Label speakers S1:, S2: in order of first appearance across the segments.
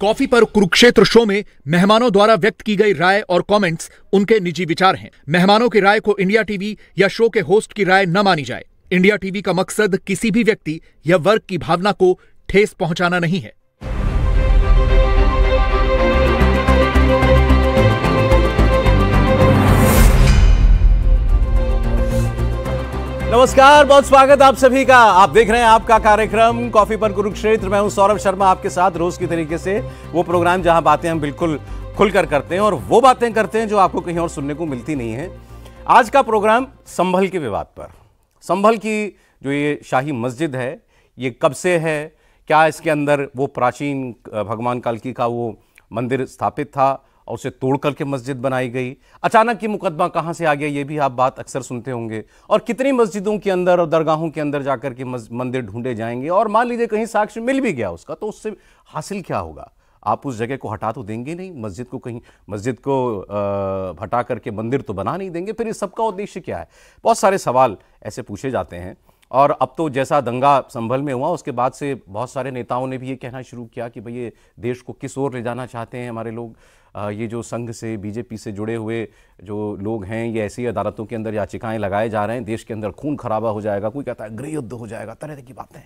S1: Coffee पर Kurukshetra show में मेहमानों द्वारा व्यक्त की गई राय और कमेंट्स उनके निजी विचार हैं। मेहमानों की राय को इंडिया टीवी या शो के होस्ट की राय न मानी जाए। इंडिया टीवी का मकसद किसी भी व्यक्ति या वर्ग की भावना को ठेस पहुंचाना नहीं है।
S2: नमस्कार, बहुत स्वागत आप सभी का। आप देख रहे हैं आपका कार्यक्रम कॉफ़ी पर कुरुक्षेत्र। मैं हूँ सौरभ शर्मा आपके साथ रोज की तरीके से वो प्रोग्राम जहाँ बातें हम बिल्कुल खुलकर करते हैं और वो बातें करते हैं जो आपको कहीं और सुनने को मिलती नहीं है। आज का प्रोग्राम संभल के विवाद पर। संभल की जो ये शाही मस्जिद है, ये कब से है? क्या इसके अंदर वो प्राचीन भगवान कल्की का वो मंदिर स्थापित था? और उसे तोड़ करके मस्जिद बनाई गई। अचानक ये मुकदमा कहाँ से आ गया, ये भी आप बात अक्सर सुनते होंगे। और कितनी मस्जिदों के अंदर और दरगाहों के अंदर जाकर के मंदिर ढूंढे जाएँगे? और मान लीजिए कहीं साक्ष्य मिल भी गया उसका तो उससे हासिल क्या होगा? आप उस जगह को हटा तो देंगे नहीं, मस्जिद को कहीं, मस्जिद को हटा करके मंदिर तो बना नहीं देंगे, फिर इस सबका उद्देश्य क्या है? बहुत सारे सवाल ऐसे पूछे जाते हैं। और अब तो जैसा दंगा संभल में हुआ, उसके बाद से बहुत सारे नेताओं ने भी ये कहना शुरू किया कि भाई ये देश को किस ओर ले जाना चाहते हैं हमारे लोग। ये जो संघ से, बीजेपी से जुड़े हुए जो लोग हैं, ये ऐसी अदालतों के अंदर याचिकाएँ लगाए जा रहे हैं। देश के अंदर खून खराबा हो जाएगा, कोई कहता है गृह युद्ध हो जाएगा तरह तरह की बातें।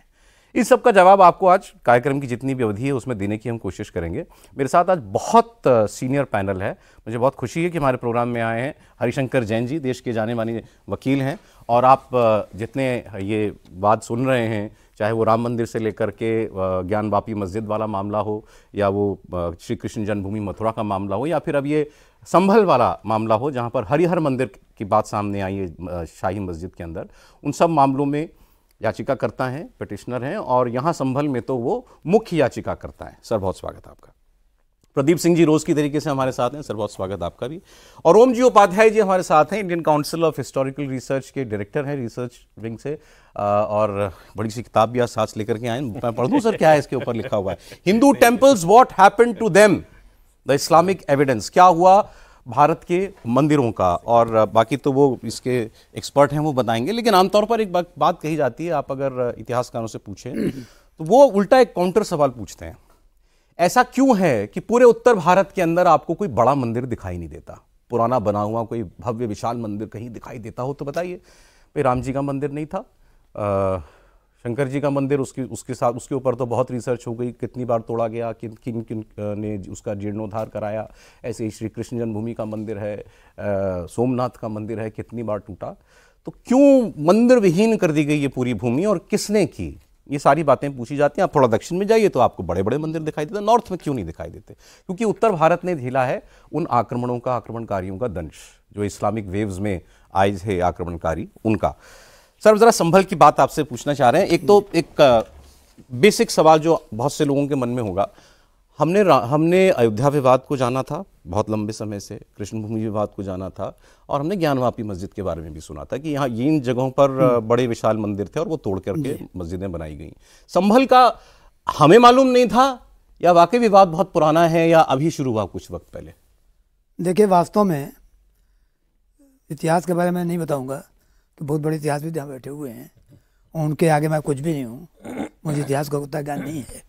S2: इस सब का जवाब आपको आज कार्यक्रम की जितनी भी अवधि है, उसमें देने की हम कोशिश करेंगे। मेरे साथ आज बहुत सीनियर पैनल है। मुझे बहुत खुशी है कि हमारे प्रोग्राम में आए हैं हरिशंकर जैन जी, देश के जाने माने वकील हैं। और आप जितने ये बात सुन रहे हैं चाहे वो राम मंदिर से लेकर के ज्ञान वापी मस्जिद वाला मामला हो, या वो श्री कृष्ण जन्मभूमि मथुरा का मामला हो, या फिर अब ये संभल वाला मामला हो, जहाँ पर हरिहर मंदिर की बात सामने आई है शाही मस्जिद के अंदर, उन सब मामलों में याचिकाकर्ता हैं पिटिशनर हैं, और यहाँ संभल में तो वो मुख्य याचिकाकर्ता है। सर, बहुत स्वागत आपका। प्रदीप सिंह जी रोज की तरीके से हमारे साथ हैं। सर, बहुत स्वागत आपका भी। और ओम जी उपाध्याय जी हमारे साथ हैं। Indian Council of Historical Research के डायरेक्टर हैं रिसर्च विंग से। और बड़ी सी किताब भी आज साथ लेकर के आए मैं पढ़ दूँ, सर, क्या है इसके ऊपर लिखा हुआ है? Hindu temples what happen to them the Islamic evidence क्या हुआ भारत के मंदिरों का? और बाकी तो वो इसके एक्सपर्ट हैं, वो बताएँगे। लेकिन आमतौर पर एक बात कही जाती है, आप अगर इतिहासकारों से पूछें तो वो उल्टा एक काउंटर सवाल पूछते हैं। ऐसा क्यों है कि पूरे उत्तर भारत के अंदर आपको कोई बड़ा मंदिर दिखाई नहीं देता? पुराना बना हुआ कोई भव्य विशाल मंदिर कहीं दिखाई देता हो तो बताइए। भाई राम जी का मंदिर नहीं था। आ, शंकर जी का मंदिर उसकी उसके साथ उसके ऊपर तो बहुत रिसर्च हो गई कितनी बार तोड़ा गया किन किन किन ने उसका जीर्णोद्धार कराया। ऐसे ही श्री कृष्ण जन्मभूमि का मंदिर है सोमनाथ का मंदिर है कितनी बार टूटा। तो क्यों मंदिर विहीन कर दी गई ये पूरी भूमि और किसने की? ये सारी बातें पूछी जाती हैं, आप थोड़ा दक्षिण में जाइए तो आपको बड़े बड़े मंदिर दिखाई देते हैं, नॉर्थ में क्यों नहीं दिखाई देते? क्योंकि उत्तर भारत ने झेला है उन आक्रमणों का, आक्रमणकारियों का दंश, जो इस्लामिक वेव्स में आए थे आक्रमणकारी, उनका। सर, ज़रा संभल की बात आपसे पूछना चाह रहे हैं। एक तो एक बेसिक सवाल जो बहुत से लोगों के मन में होगा हमने हमने अयोध्या विवाद को जाना था बहुत लंबे समय से कृष्ण भूमि विवाद को जाना था और हमने ज्ञानवापी मस्जिद के बारे में भी सुना था कि यहाँ इन जगहों पर हम्म। बड़े विशाल मंदिर थे और वो तोड़ करके मस्जिदें बनाई गई। संभल का हमें मालूम नहीं था या वाकई विवाद बहुत पुराना है या अभी शुरू हुआ कुछ वक्त पहले?
S3: देखिए वास्तव में इतिहास के बारे में नहीं बताऊँगा कि बहुत बड़े इतिहास भी यहाँ बैठे हुए हैं उनके आगे मैं कुछ भी नहीं हूँ मुझे इतिहास का उतना ज्ञान नहीं है।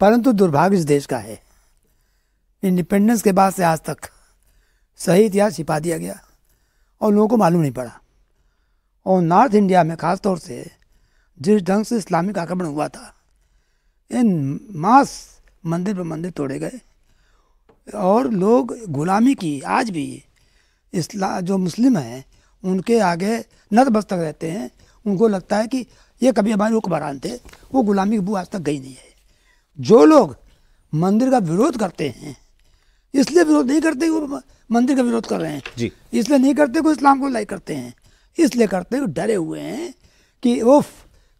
S3: परंतु दुर्भाग्य इस देश का है। इंडिपेंडेंस के बाद से आज तक सही इतिहास छिपा दिया गया और लोगों को मालूम नहीं पड़ा। और नॉर्थ इंडिया में ख़ास तौर से जिस ढंग से इस्लामिक आक्रमण हुआ था, इन मास मंदिर पर मंदिर तोड़े गए और लोग गुलामी की आज भी इस्लाम जो मुस्लिम हैं, उनके आगे नतमस्तक रहते हैं। उनको लगता है कि ये कभी हमारे हुक्मरान थे, वो गुलामी की बू आज तक गई नहीं है। जो लोग मंदिर का विरोध करते हैं इसलिए विरोध नहीं करते वो मंदिर का विरोध कर रहे हैं। जी। इसलिए नहीं करते को इस्लाम को लाई करते हैं। इसलिए करते हुए डरे हुए हैं कि उफ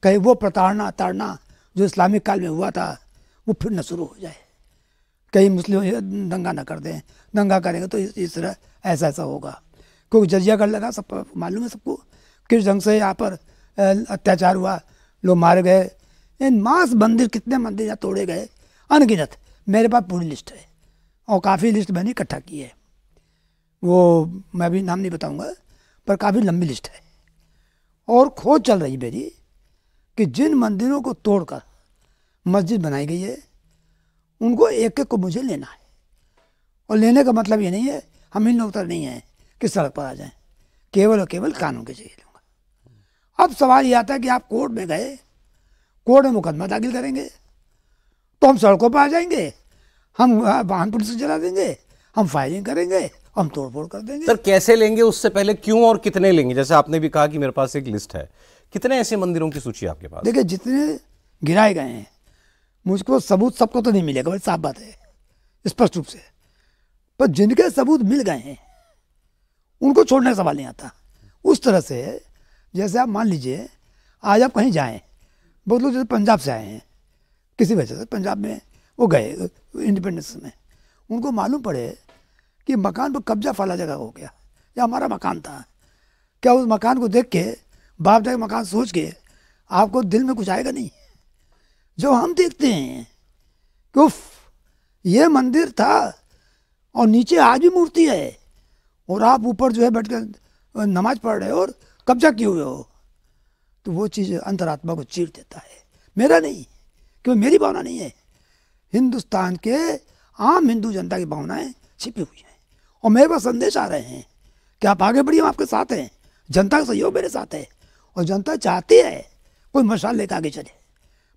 S3: कहीं वो प्रताड़ना ताड़ना जो इस्लामिक काल में हुआ था वो फिर न शुरू हो जाए। कहीं मुस्लिम दंगा ना कर दें। दंगा करेंगे तो इस, इस तरह ऐसा ऐसा होगा। क्योंकि जजिया कर लगा सब मालूम है सबको? किस ढंग से यहाँ पर अत्याचार हुआ लोग मारे गए इन मास मंदिर कितने मंदिर यहाँ तोड़े गए? अनगिनत। मेरे पास पूरी लिस्ट है। और काफ़ी लिस्ट मैंने इकट्ठा की है। वो मैं भी नाम नहीं बताऊँगा, पर काफ़ी लंबी लिस्ट है। और खोज चल रही मेरी कि जिन मंदिरों को तोड़कर मस्जिद बनाई गई है, उनको एक एक को मुझे लेना है। और लेने का मतलब ये नहीं है, हम इन लोग तरह नहीं हैं कि सड़क पर आ जाएँ। केवल और केवल कानून के चाहिए लूँगा। अब सवाल ये आता है कि आप कोर्ट में गए कोर्ट में मुकदमा दाखिल करेंगे। तो हम सड़कों पर आ जाएँगे। हम वाहन पुलिस जला देंगे। हम फायरिंग करेंगे। हम तोड़फोड़ कर देंगे।
S2: सर कैसे लेंगे? उससे पहले क्यों और कितने लेंगे? जैसे आपने भी कहा कि मेरे पास एक लिस्ट है। कितने ऐसे मंदिरों की सूची आपके पास?
S3: देखिए जितने गिराए गए हैं मुझको सबूत सबको तो नहीं मिलेगा भाई साफ़ बात है। स्पष्ट रूप से। पर जिनके सबूत मिल गए हैं उनको छोड़ने का सवाल नहीं आता। उस तरह से जैसे आप मान लीजिए आज आप कहीं जाएँ बहुत लोग जैसे पंजाब से आए हैं। किसी वजह से पंजाब में वो गए इंडिपेंडेंस में। उनको मालूम पड़े कि मकान पर कब्जा फाला जगह हो गया, या हमारा मकान था। क्या उस मकान को देख के, बाप जाके मकान सोच के आपको दिल में कुछ आएगा नहीं? जो हम देखते हैं कि उफ, ये मंदिर था और नीचे आज भी मूर्ति है और आप ऊपर जो है बैठ कर नमाज़ पढ़ रहे हो और कब्जा किए हुए हो। तो वो चीज़ अंतरात्मा को चीर देता है। मेरा नहीं क्योंकि मेरी भावना नहीं है। हिंदुस्तान के आम हिंदू जनता की भावनाएँ छिपी हुई हैं। और मेरे पास संदेश आ रहे हैं कि आप आगे बढ़िए हम आपके साथ हैं। जनता का सहयोग मेरे साथ है। और जनता चाहती है कोई मशाल लेकर आगे चले।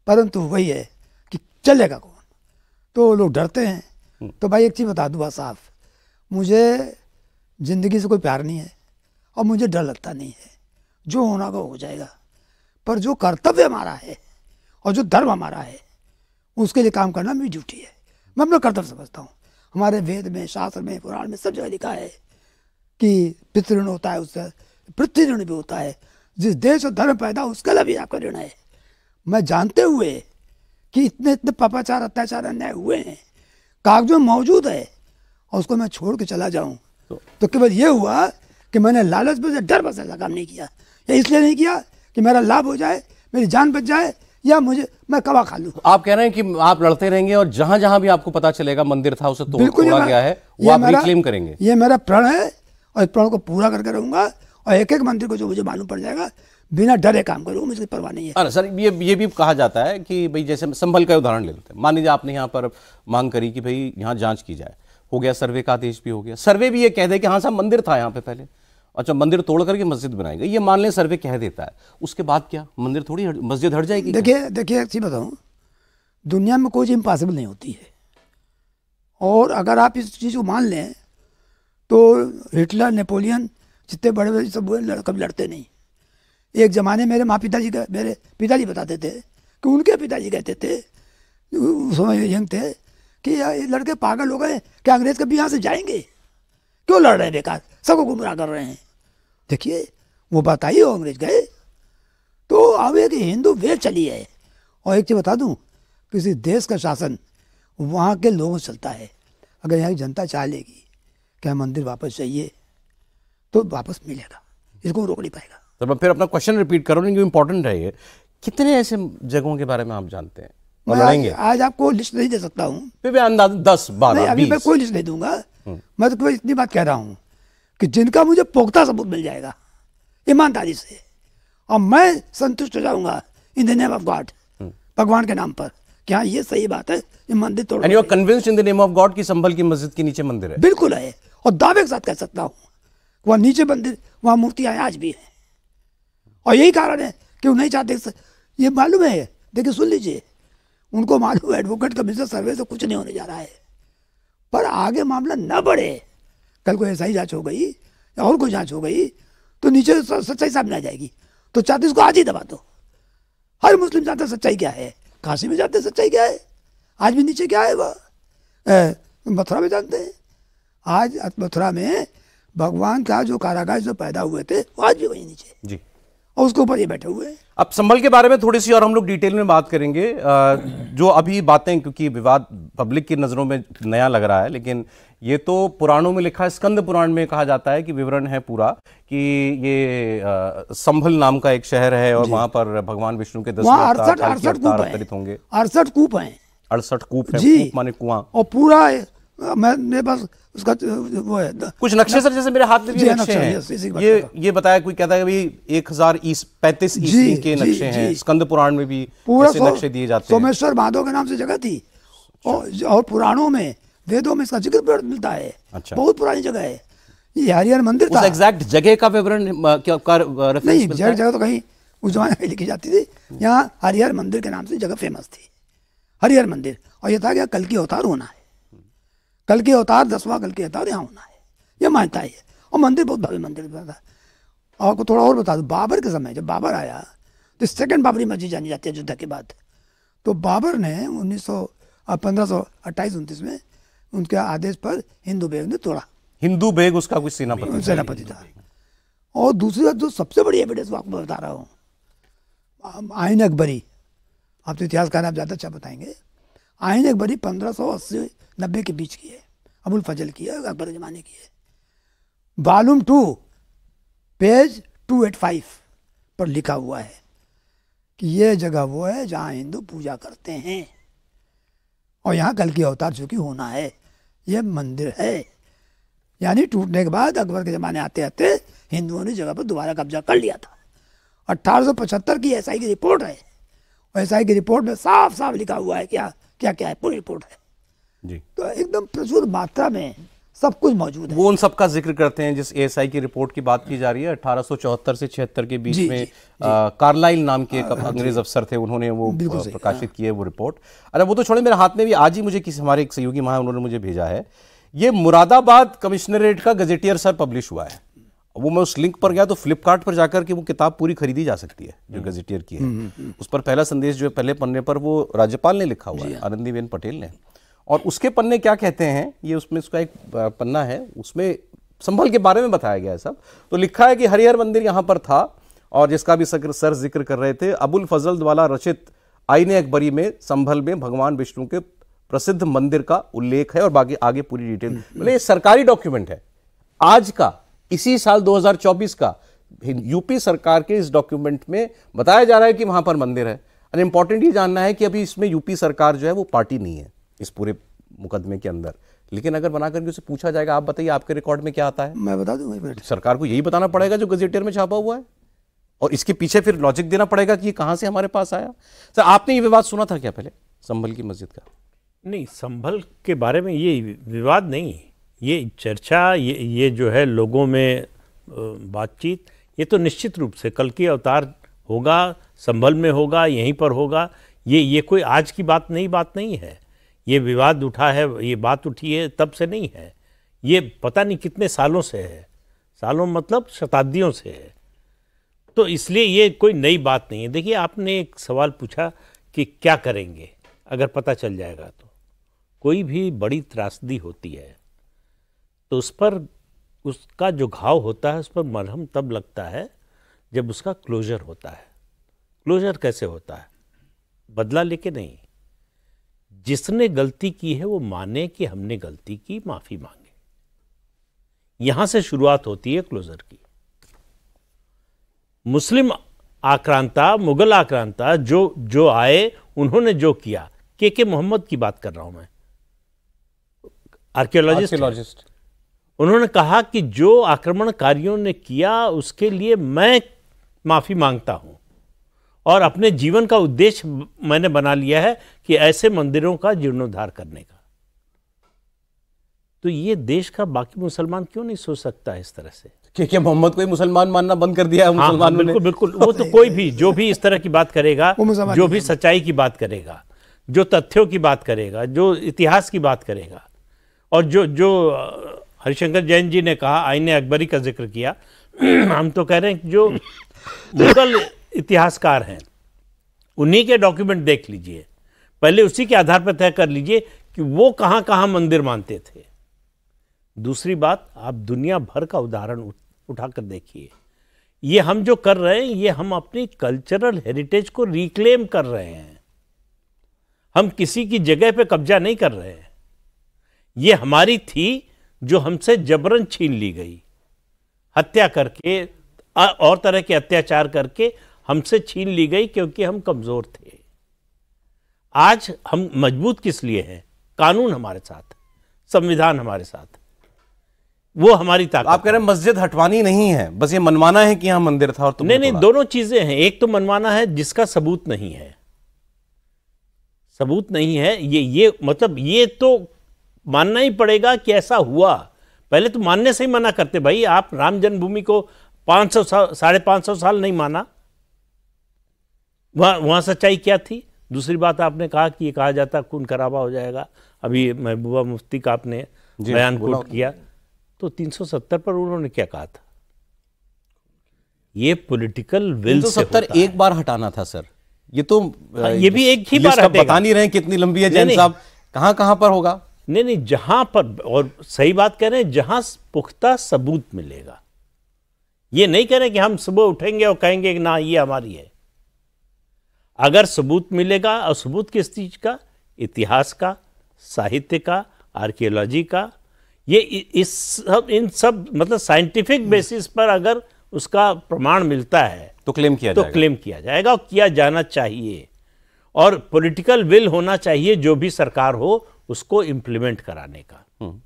S3: परंतु वही है कि चलेगा कौन? तो लोग डरते हैं। तो भाई एक चीज़ बता दूँ साफ़ मुझे ज़िंदगी से कोई प्यार नहीं है और मुझे डर लगता नहीं है। जो होना का हो जाएगा। पर जो कर्तव्य हमारा है और जो धर्म हमारा है उसके लिए काम करना मेरी ड्यूटी है। मैं अपना कर्तव्य समझता हूँ। हमारे वेद में शास्त्र में पुराण में सब जगह लिखा है कि पितृण होता है उससे पृथ्वी ऋण भी होता है। जिस देश और धर्म पैदा उसके लिए भी आपका ऋण है। मैं जानते हुए कि इतने इतने पापाचार अत्याचार अन्याय हुए हैं कागजों में मौजूद है और उसको मैं छोड़ के चला जाऊँ। तो, तो केवल ये हुआ कि मैंने लालच में डर बस ऐसा काम नहीं किया। या इसलिए नहीं किया कि मेरा लाभ हो जाए मेरी जान बच जाए या मुझे मैं कवा खा लूँ।
S2: आप कह रहे हैं कि आप लड़ते रहेंगे और जहाँ जहाँ भी आपको पता चलेगा मंदिर था उसे तोड़ तोड़ा गया है वो आप रिक्लेम करेंगे।
S3: ये मेरा प्रण है और प्रण को पूरा करके रहूँगा और एक एक मंदिर को जो मुझे मालूम पड़ जाएगा बिना डरे काम करूँगा मुझे परवाह नहीं है।
S2: अरे सर ये ये भी कहा जाता है कि भाई जैसे संभल का उदाहरण ले लेते हैं। मान लीजिए आपने यहाँ पर मांग करी कि भाई यहाँ जाँच की जाए। हो गया सर्वे का आदेश भी हो गया। सर्वे भी ये कह दे कि हाँ साहब मंदिर था यहाँ पे पहले। अच्छा मंदिर तोड़ करके मस्जिद बनाई गई ये मान लें सर्वे कह देता है। उसके बाद क्या? मंदिर थोड़ी हट, मस्जिद हट जाएगी
S3: देखिए देखिए अच्छी बताऊँ। दुनिया में कोई चीज़ इम्पॉसिबल नहीं होती है। और अगर आप इस चीज़ को मान लें तो हिटलर नेपोलियन जितने बड़े बड़े सब हुए कभी लड़ते नहीं। एक ज़माने मेरे माँ पिताजी का मेरे पिताजी बताते थे कि उनके पिताजी कहते थे उस समय यंग थे कि ये लड़के पागल हो गए क्या अंग्रेज़ कभी यहाँ से जाएँगे? क्यों लड़ रहे हैं बेकार? सबको गुमराह कर रहे हैं। देखिए वो बताइए हो अंग्रेज़ गए। तो अब एक हिंदू वेद चली है। और एक चीज़ बता दूँ किसी देश का शासन वहाँ के लोगों से चलता है। अगर यहाँ की जनता चाह लेगी क्या मंदिर वापस चाहिए तो वापस मिलेगा। इसको रोक नहीं पाएगा।
S2: तो मैं फिर अपना क्वेश्चन रिपीट करूँ क्योंकि इंपॉर्टेंट है ये? कितने ऐसे जगहों के बारे में आप जानते हैं?
S3: और लड़ेंगे? आज, आज आपको लिस्ट नहीं दे सकता हूँ।
S2: फिर अंदाज दस बारह
S3: अभी मैं कोई लिस्ट नहीं दूँगा। मैं तो केवल इतनी बात कह रहा हूँ कि जिनका मुझे पोख्ता सबूत मिल जाएगा ईमानदारी से। और मैं संतुष्ट हो जाऊँगा in the name of God भगवान के नाम पर। क्या ये सही बात है ये मंदिर तोड़
S2: you are convinced in the name of God की संभल की मस्जिद के नीचे मंदिर है।
S3: बिल्कुल है और दावे के साथ कह सकता हूँ वहाँ नीचे मंदिर वहाँ मूर्तियाँ आज भी हैं। और यही कारण है कि वो नहीं चाहते ये मालूम है देखिए सुन लीजिए उनको मालूम है एडवोकेट कमीशन सर्वे से कुछ नहीं होने जा रहा है। पर आगे मामला न बढ़े। कल को ऐसा ही जाँच हो गई, या और कोई जाँच हो गई तो नीचे सच्चाई सामने आ जाएगी। तो चाहते इसको आज ही दबा दो। हर मुस्लिम जानते सच्चाई क्या है? काशी में जानते सच्चाई क्या है? आज भी नीचे क्या है वह? मथुरा में जानते हैं। आज मथुरा में भगवान का जो कारागार जो पैदा हुए थे, वो आज भी वही नीचे।
S2: जी।
S3: और उसके ऊपर ये बैठे हुए हैं।
S2: अब संभल के बारे में थोड़ी सी और हम लोग डिटेल में बात करेंगे। जो अभी बातें क्योंकि विवाद पब्लिक की नज़रों में नया लग रहा है लेकिन ये तो पुराणों में लिखा है स्कंद पुराण में कहा जाता है कि विवरण है पूरा कि ये संभल नाम का एक शहर है और वहाँ पर भगवान विष्णु के दस
S3: अड़सठ अड़सठ होंगे। अड़सठ कूप है।
S2: अड़सठ कूप है। माने कुआँ।
S3: और पूरा मैं मेरे पास उसका वो है
S2: कुछ नक्शे सर जैसे मेरे हाथ में भी नक्शे हैं। ये ये बताया कोई कहता है कि एक हज़ार पैंतीस ईस्वी के नक्शे हैं स्कंद पुराण में भी पूरा नक्शे दिए जाते
S3: हैं। सोमेश्वर माधव के नाम से जगह थी। और और पुराणों में वेदों में इसका ज़िक्र मिलता है।
S2: अच्छा।
S3: बहुत पुरानी जगह है। ये हरिहर मंदिर था।
S2: एग्जैक्ट जगह का विवरण
S3: नहीं जगह जगह तो कहीं उस जमाने में लिखी जाती थी। यहाँ हरिहर मंदिर के नाम से जगह फ़ेमस थी। हरिहर मंदिर। और ये था कि कल की अवतार होना है। कल के अवतार दसवां कल के अवतार यहाँ होना है। ये मान्यता है। और मंदिर बहुत भव्य मंदिर था। और आपको थोड़ा और बता दूँ बाबर के समय जब बाबर आया तो सेकंड बाबरी मस्जिद जानी जाती है अयोध्या के बाद। तो बाबर ने उन्नीस सौ पंद्रह सौ अट्ठाईस उनतीस में उनके आदेश पर हिंदू बेग ने तोड़ा।
S2: हिंदू बेग उसका कुछ सेनापति।
S3: सेनापति था। और दूसरी बात जो सबसे बड़ी एविडेंस आपको बता रहा हूँ आयन अकबरी। आप तो इतिहासकार आप ज़्यादा अच्छा बताएँगे। आयन अकबरी पंद्रह सौ अस्सी नब्बे के बीच की है, अबुल फजल की है, अकबर ज़माने की है। Volume two page two eight five पर लिखा हुआ है कि ये जगह वो है जहाँ हिंदू पूजा करते हैं। और यहाँ कल की अवतार चूँकि होना है, ये मंदिर है। यानी टूटने के बाद अकबर के ज़माने आते आते हिंदुओं ने जगह पर दोबारा कब्जा कर लिया था। 1875 की एसआई की रिपोर्ट है। और एसआई की रिपोर्ट में साफ़ साफ़ लिखा हुआ है क्या क्या क्या है, पूरी रिपोर्ट है।
S2: जी।
S3: तो एकदम प्रचुर मात्रा में सब कुछ मौजूद है।
S2: वो उन सब का ज़िक्र करते हैं जिस एएसआई की रिपोर्ट की बात की जा रही है 1874 से 76 के बीच
S3: जी,
S2: में कार्लाइल नाम के एक अंग्रेज़ अफसर थे उन्होंने वो प्रकाशित है। वो रिपोर्ट। अरे वो तो छोड़े मेरे हाथ में भी आज ही मुझे किसी हमारे एक सहयोगी वहाँ उन्होंने मुझे भेजा है। ये मुरादाबाद कमिश्नरेट का गजेटियर सर पब्लिश हुआ है। वो मैं उस लिंक पर गया तो फ्लिपकार्ट पर जाकर के वो किताब पूरी खरीदी जा सकती है जो गजेटियर की है। उस पर पहला संदेश जो है पहले पन्ने पर वो राज्यपाल ने लिखा हुआ है। आनंदीबेन पटेल ने। और उसके पन्ने क्या कहते हैं? ये उसमें उसका एक पन्ना है। उसमें संभल के बारे में बताया गया है सब। तो लिखा है कि हरिहर मंदिर यहाँ पर था और जिसका भी सर सर ज़िक्र कर रहे थे, अबुल फजल द्वारा रचित आईने अकबरी में, संभल में भगवान विष्णु के प्रसिद्ध मंदिर का उल्लेख है और बाकी, आगे पूरी डिटेल। मतलब ये सरकारी डॉक्यूमेंट है। आज का, इसी साल 2024 का यूपी सरकार के इस डॉक्यूमेंट में बताया जा रहा है कि वहाँ पर मंदिर है। और इंपॉर्टेंट ये जानना है कि अभी इसमें यूपी सरकार जो है वो पार्टी नहीं है। इस पूरे मुकदमे के अंदर। लेकिन अगर बना करके उसे पूछा जाएगा आप बताइए आपके रिकॉर्ड में क्या आता है?
S3: मैं बता दूँगा
S2: सरकार को यही बताना पड़ेगा जो गजेटियर में छापा हुआ है। और इसके पीछे फिर लॉजिक देना पड़ेगा कि ये कहाँ से हमारे पास आया। सर आपने ये विवाद सुना था क्या पहले? संभल की मस्जिद का।
S4: नहीं संभल के बारे में ये विवाद नहीं। ये चर्चा ये ये जो है लोगों में बातचीत ये तो निश्चित रूप से कल की अवतार होगा संभल में होगा यहीं पर होगा। ये ये कोई आज की बात नहीं बात नहीं है। ये विवाद उठा है, ये बात उठी है, तब से नहीं है। ये पता नहीं कितने सालों से है। सालों मतलब शताब्दियों से है। तो इसलिए ये कोई नई बात नहीं है। देखिए, आपने एक सवाल पूछा कि क्या करेंगे, अगर पता चल जाएगा तो। कोई भी बड़ी त्रासदी होती है तो उस पर उसका जो घाव होता है, उस पर मरहम तब लगता है जब उसका क्लोजर होता है। क्लोजर कैसे होता है? बदला लेके नहीं। जिसने गलती की है वो माने कि हमने गलती की माफ़ी मांगे। यहाँ से शुरुआत होती है क्लोजर की। मुस्लिम आक्रांता मुगल आक्रांता जो जो आए उन्होंने जो किया के के मोहम्मद की बात कर रहा हूँ मैं। आर्कियोलॉजिस्ट? उन्होंने कहा कि जो आक्रमणकारियों ने किया उसके लिए मैं माफ़ी माँगता हूँ। और अपने जीवन का उद्देश्य मैंने बना लिया है कि ऐसे मंदिरों का जीर्णोद्धार करने का। तो ये देश का बाकी मुसलमान क्यों नहीं सोच सकता इस तरह से?
S2: के के मोहम्मद को ही मुसलमान मानना बंद कर दिया है
S4: हाँ, हाँ बिल्कुल बिल्कुल। वो तो कोई भी जो भी इस तरह की बात करेगा जो भी सच्चाई की बात करेगा जो तथ्यों की बात करेगा जो इतिहास की बात करेगा और जो जो हरिशंकर जैन जी ने कहा आईने अकबरी का ज़िक्र किया। हम तो कह रहे हैं जो मुगल इतिहासकार हैं। उन्हीं के डॉक्यूमेंट देख लीजिए। पहले उसी के आधार पर तय कर लीजिए कि वो कहाँ कहाँ मंदिर मानते थे। दूसरी बात, आप दुनिया भर का उदाहरण उठाकर देखिए। ये हम जो कर रहे हैं, ये हम अपनी कल्चरल हेरिटेज को रिक्लेम कर रहे हैं। हम किसी की जगह पे कब्जा नहीं कर रहे हैं। ये हमारी थी जो हमसे जबरन छीन ली गई। हत्या करके और तरह के अत्याचार करके हमसे छीन ली गई क्योंकि हम कमज़ोर थे। आज हम मज़बूत किस लिए हैं? कानून हमारे साथ संविधान हमारे साथ। वो हमारी ताकत
S2: आप कह रहे हैं मस्जिद हटवानी नहीं है बस ये मनवाना है कि यहाँ मंदिर था और तुमने
S4: नहीं नहीं दोनों चीज़ें हैं। एक तो मनवाना है जिसका सबूत नहीं है। सबूत नहीं है ये ये मतलब ये तो मानना ही पड़ेगा कि ऐसा हुआ। पहले तो मानने से ही मना करते भाई आप राम जन्मभूमि को पाँच सौ साढ़े पाँच सौ साल नहीं माना। वहाँ वहाँ सच्चाई क्या थी? दूसरी बात आपने कहा कि ये कहा जाता खून खराबा हो जाएगा। अभी महबूबा मुफ्ती का आपने बयान कोट किया। तो 370 पर उन्होंने क्या कहा था? ये पॉलिटिकल विल
S2: तो सत्तर एक बार हटाना था सर। ये तो
S4: हाँ, ये भी एक ही बार
S2: बता नहीं रहे कितनी लंबी है जैन साहब। कहाँ कहाँ पर होगा?
S4: नहीं नहीं जहाँ पर और सही बात कह रहे हैं जहाँ पुख्ता सबूत मिलेगा। ये नहीं कह रहे कि हम सुबह उठेंगे और कहेंगे कि ना ये हमारी है। अगर सबूत मिलेगा और सबूत किस चीज़ का? इतिहास का साहित्य का आर्कियोलॉजी का। ये इस सब इन सब मतलब साइंटिफिक बेसिस पर अगर उसका प्रमाण मिलता है
S2: तो क्लेम किया
S4: तो
S2: जाएगा।
S4: क्लेम किया जाएगा और किया जाना चाहिए। और पॉलिटिकल विल होना चाहिए जो भी सरकार हो उसको इम्प्लीमेंट कराने का। हम्म।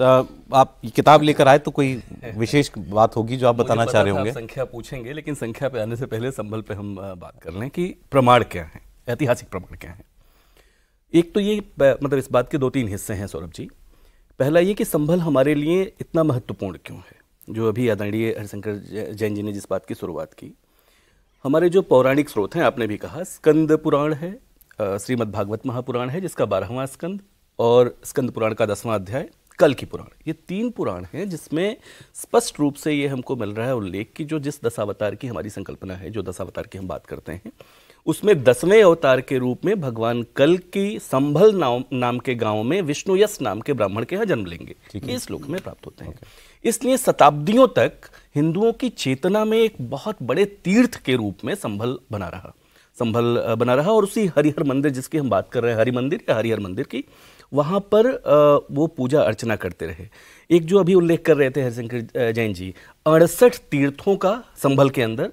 S2: आप किताब लेकर आए तो कोई विशेष बात होगी जो आप बताना चाह रहे होंगे?
S5: संख्या पूछेंगे लेकिन संख्या पे आने से पहले संभल पे हम बात कर लें कि प्रमाण क्या है ऐतिहासिक प्रमाण क्या है। एक तो ये मतलब इस बात के दो तीन हिस्से हैं सौरभ जी। पहला ये कि संभल हमारे लिए इतना महत्वपूर्ण क्यों है जो अभी आदरणीय हरिशंकर जैन जी ने जिस बात की शुरुआत की। हमारे जो पौराणिक स्रोत हैं आपने भी कहा स्कंद पुराण है श्रीमद् भागवत महापुराण है जिसका बारहवां स्कंद और स्कंद पुराण का दसवां अध्याय कल की पुराण। ये तीन पुराण हैं जिसमें स्पष्ट रूप से ये हमको मिल रहा है उल्लेख कि जो जिस दशावतार की हमारी संकल्पना है जो दशावतार की हम बात करते हैं उसमें दसवें अवतार के रूप में भगवान कल की संभल नाम नाम के गाँव में विष्णु यश नाम के ब्राह्मण के यहाँ जन्म लेंगे। ये श्लोक में प्राप्त होते हैं। इसलिए शताब्दियों तक हिंदुओं की चेतना में एक बहुत बड़े तीर्थ के रूप में संभल बना रहा। संभल बना रहा और उसी हरिहर मंदिर जिसकी हम बात कर रहे हैं हरि मंदिर या हरिहर मंदिर की वहाँ पर वो पूजा अर्चना करते रहे। एक जो अभी उल्लेख कर रहे थे हरिशंकर जैन जी, अड़सठ तीर्थों का संभल के अंदर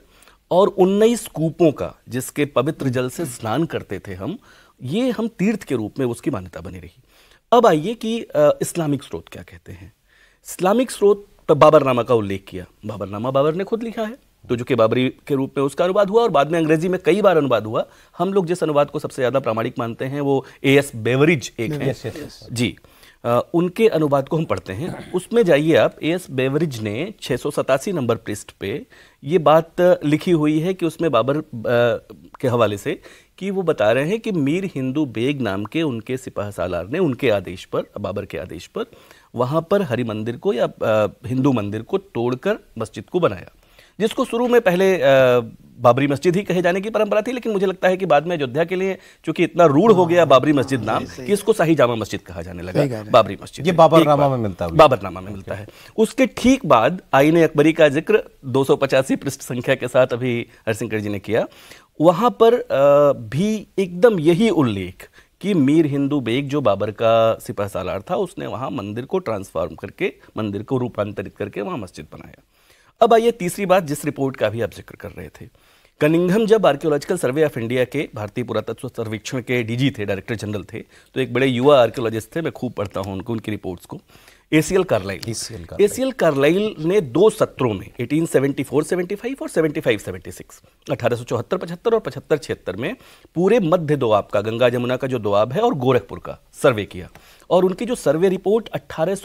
S5: और उन्नीस कूपों का, जिसके पवित्र जल से स्नान करते थे हम, ये हम तीर्थ के रूप में उसकी मान्यता बनी रही। अब आइए कि इस्लामिक स्रोत क्या कहते हैं। इस्लामिक स्रोत बाबरनामा का उल्लेख किया। बाबरनामा बाबर ने खुद लिखा है। तो जो कि बाबरी के रूप में उसका अनुवाद हुआ और बाद में अंग्रेज़ी में कई बार अनुवाद हुआ। हम लोग जिस अनुवाद को सबसे ज़्यादा प्रामाणिक मानते हैं वो ए एस बेवरिज एक है। Yes, yes, yes. जी। आ, उनके अनुवाद को हम पढ़ते हैं। उसमें जाइए आप ए एस बेवरिज ने छः सौ सतासी नंबर पृष्ठ पे ये बात लिखी हुई है कि उसमें बाबर के हवाले से कि वो बता रहे हैं कि मीर हिंदू बेग नाम के उनके सिपाह सालार ने उनके आदेश पर बाबर के आदेश पर वहाँ पर हरि मंदिर को या हिंदू मंदिर को तोड़कर मस्जिद को बनाया। जिसको शुरू में पहले बाबरी मस्जिद ही कहे जाने की परंपरा थी लेकिन मुझे लगता है कि बाद में अयोध्या के लिए चूँकि इतना रूढ़ हो गया बाबरी मस्जिद नाम कि इसको शाही जामा मस्जिद कहा जाने लगा बाबरी मस्जिद
S2: ये बाबरनामा में मिलता है
S5: बाबरनामा में मिलता है। उसके ठीक बाद आईने अकबरी का ज़िक्र दो पृष्ठ संख्या के साथ अभी हरसिंह जी ने किया। वहाँ पर भी एकदम यही उल्लेख कि मीर हिंदू बेग जो बाबर का सिपह सालार था उसने वहाँ मंदिर को ट्रांसफॉर्म करके मंदिर को रूपांतरित करके वहाँ मस्जिद बनाया। अब आइए तीसरी बात जिस रिपोर्ट का भी आप ज़िक्र कर रहे थे। कनिंघम जब आर्कियोलॉजिकल सर्वे ऑफ़ इंडिया के भारतीय पुरातत्व सर्वेक्षण के डीजी थे, डायरेक्टर जनरल थे तो एक बड़े युवा आर्कियोलॉजिस्ट थे, मैं खूब पढ़ता हूँ उनको, उनकी रिपोर्ट्स को। एसीएल कार्लाइल एसीएल कार्लाइल ने दो सत्रों में 1874-75 और 75-76 1874 पचहत्तर और पचहत्तर छिहत्तर में पूरे मध्य दोआब का गंगा जमुना का जो दोआब है और गोरखपुर का सर्वे किया। और उनकी जो सर्वे रिपोर्ट अट्ठारह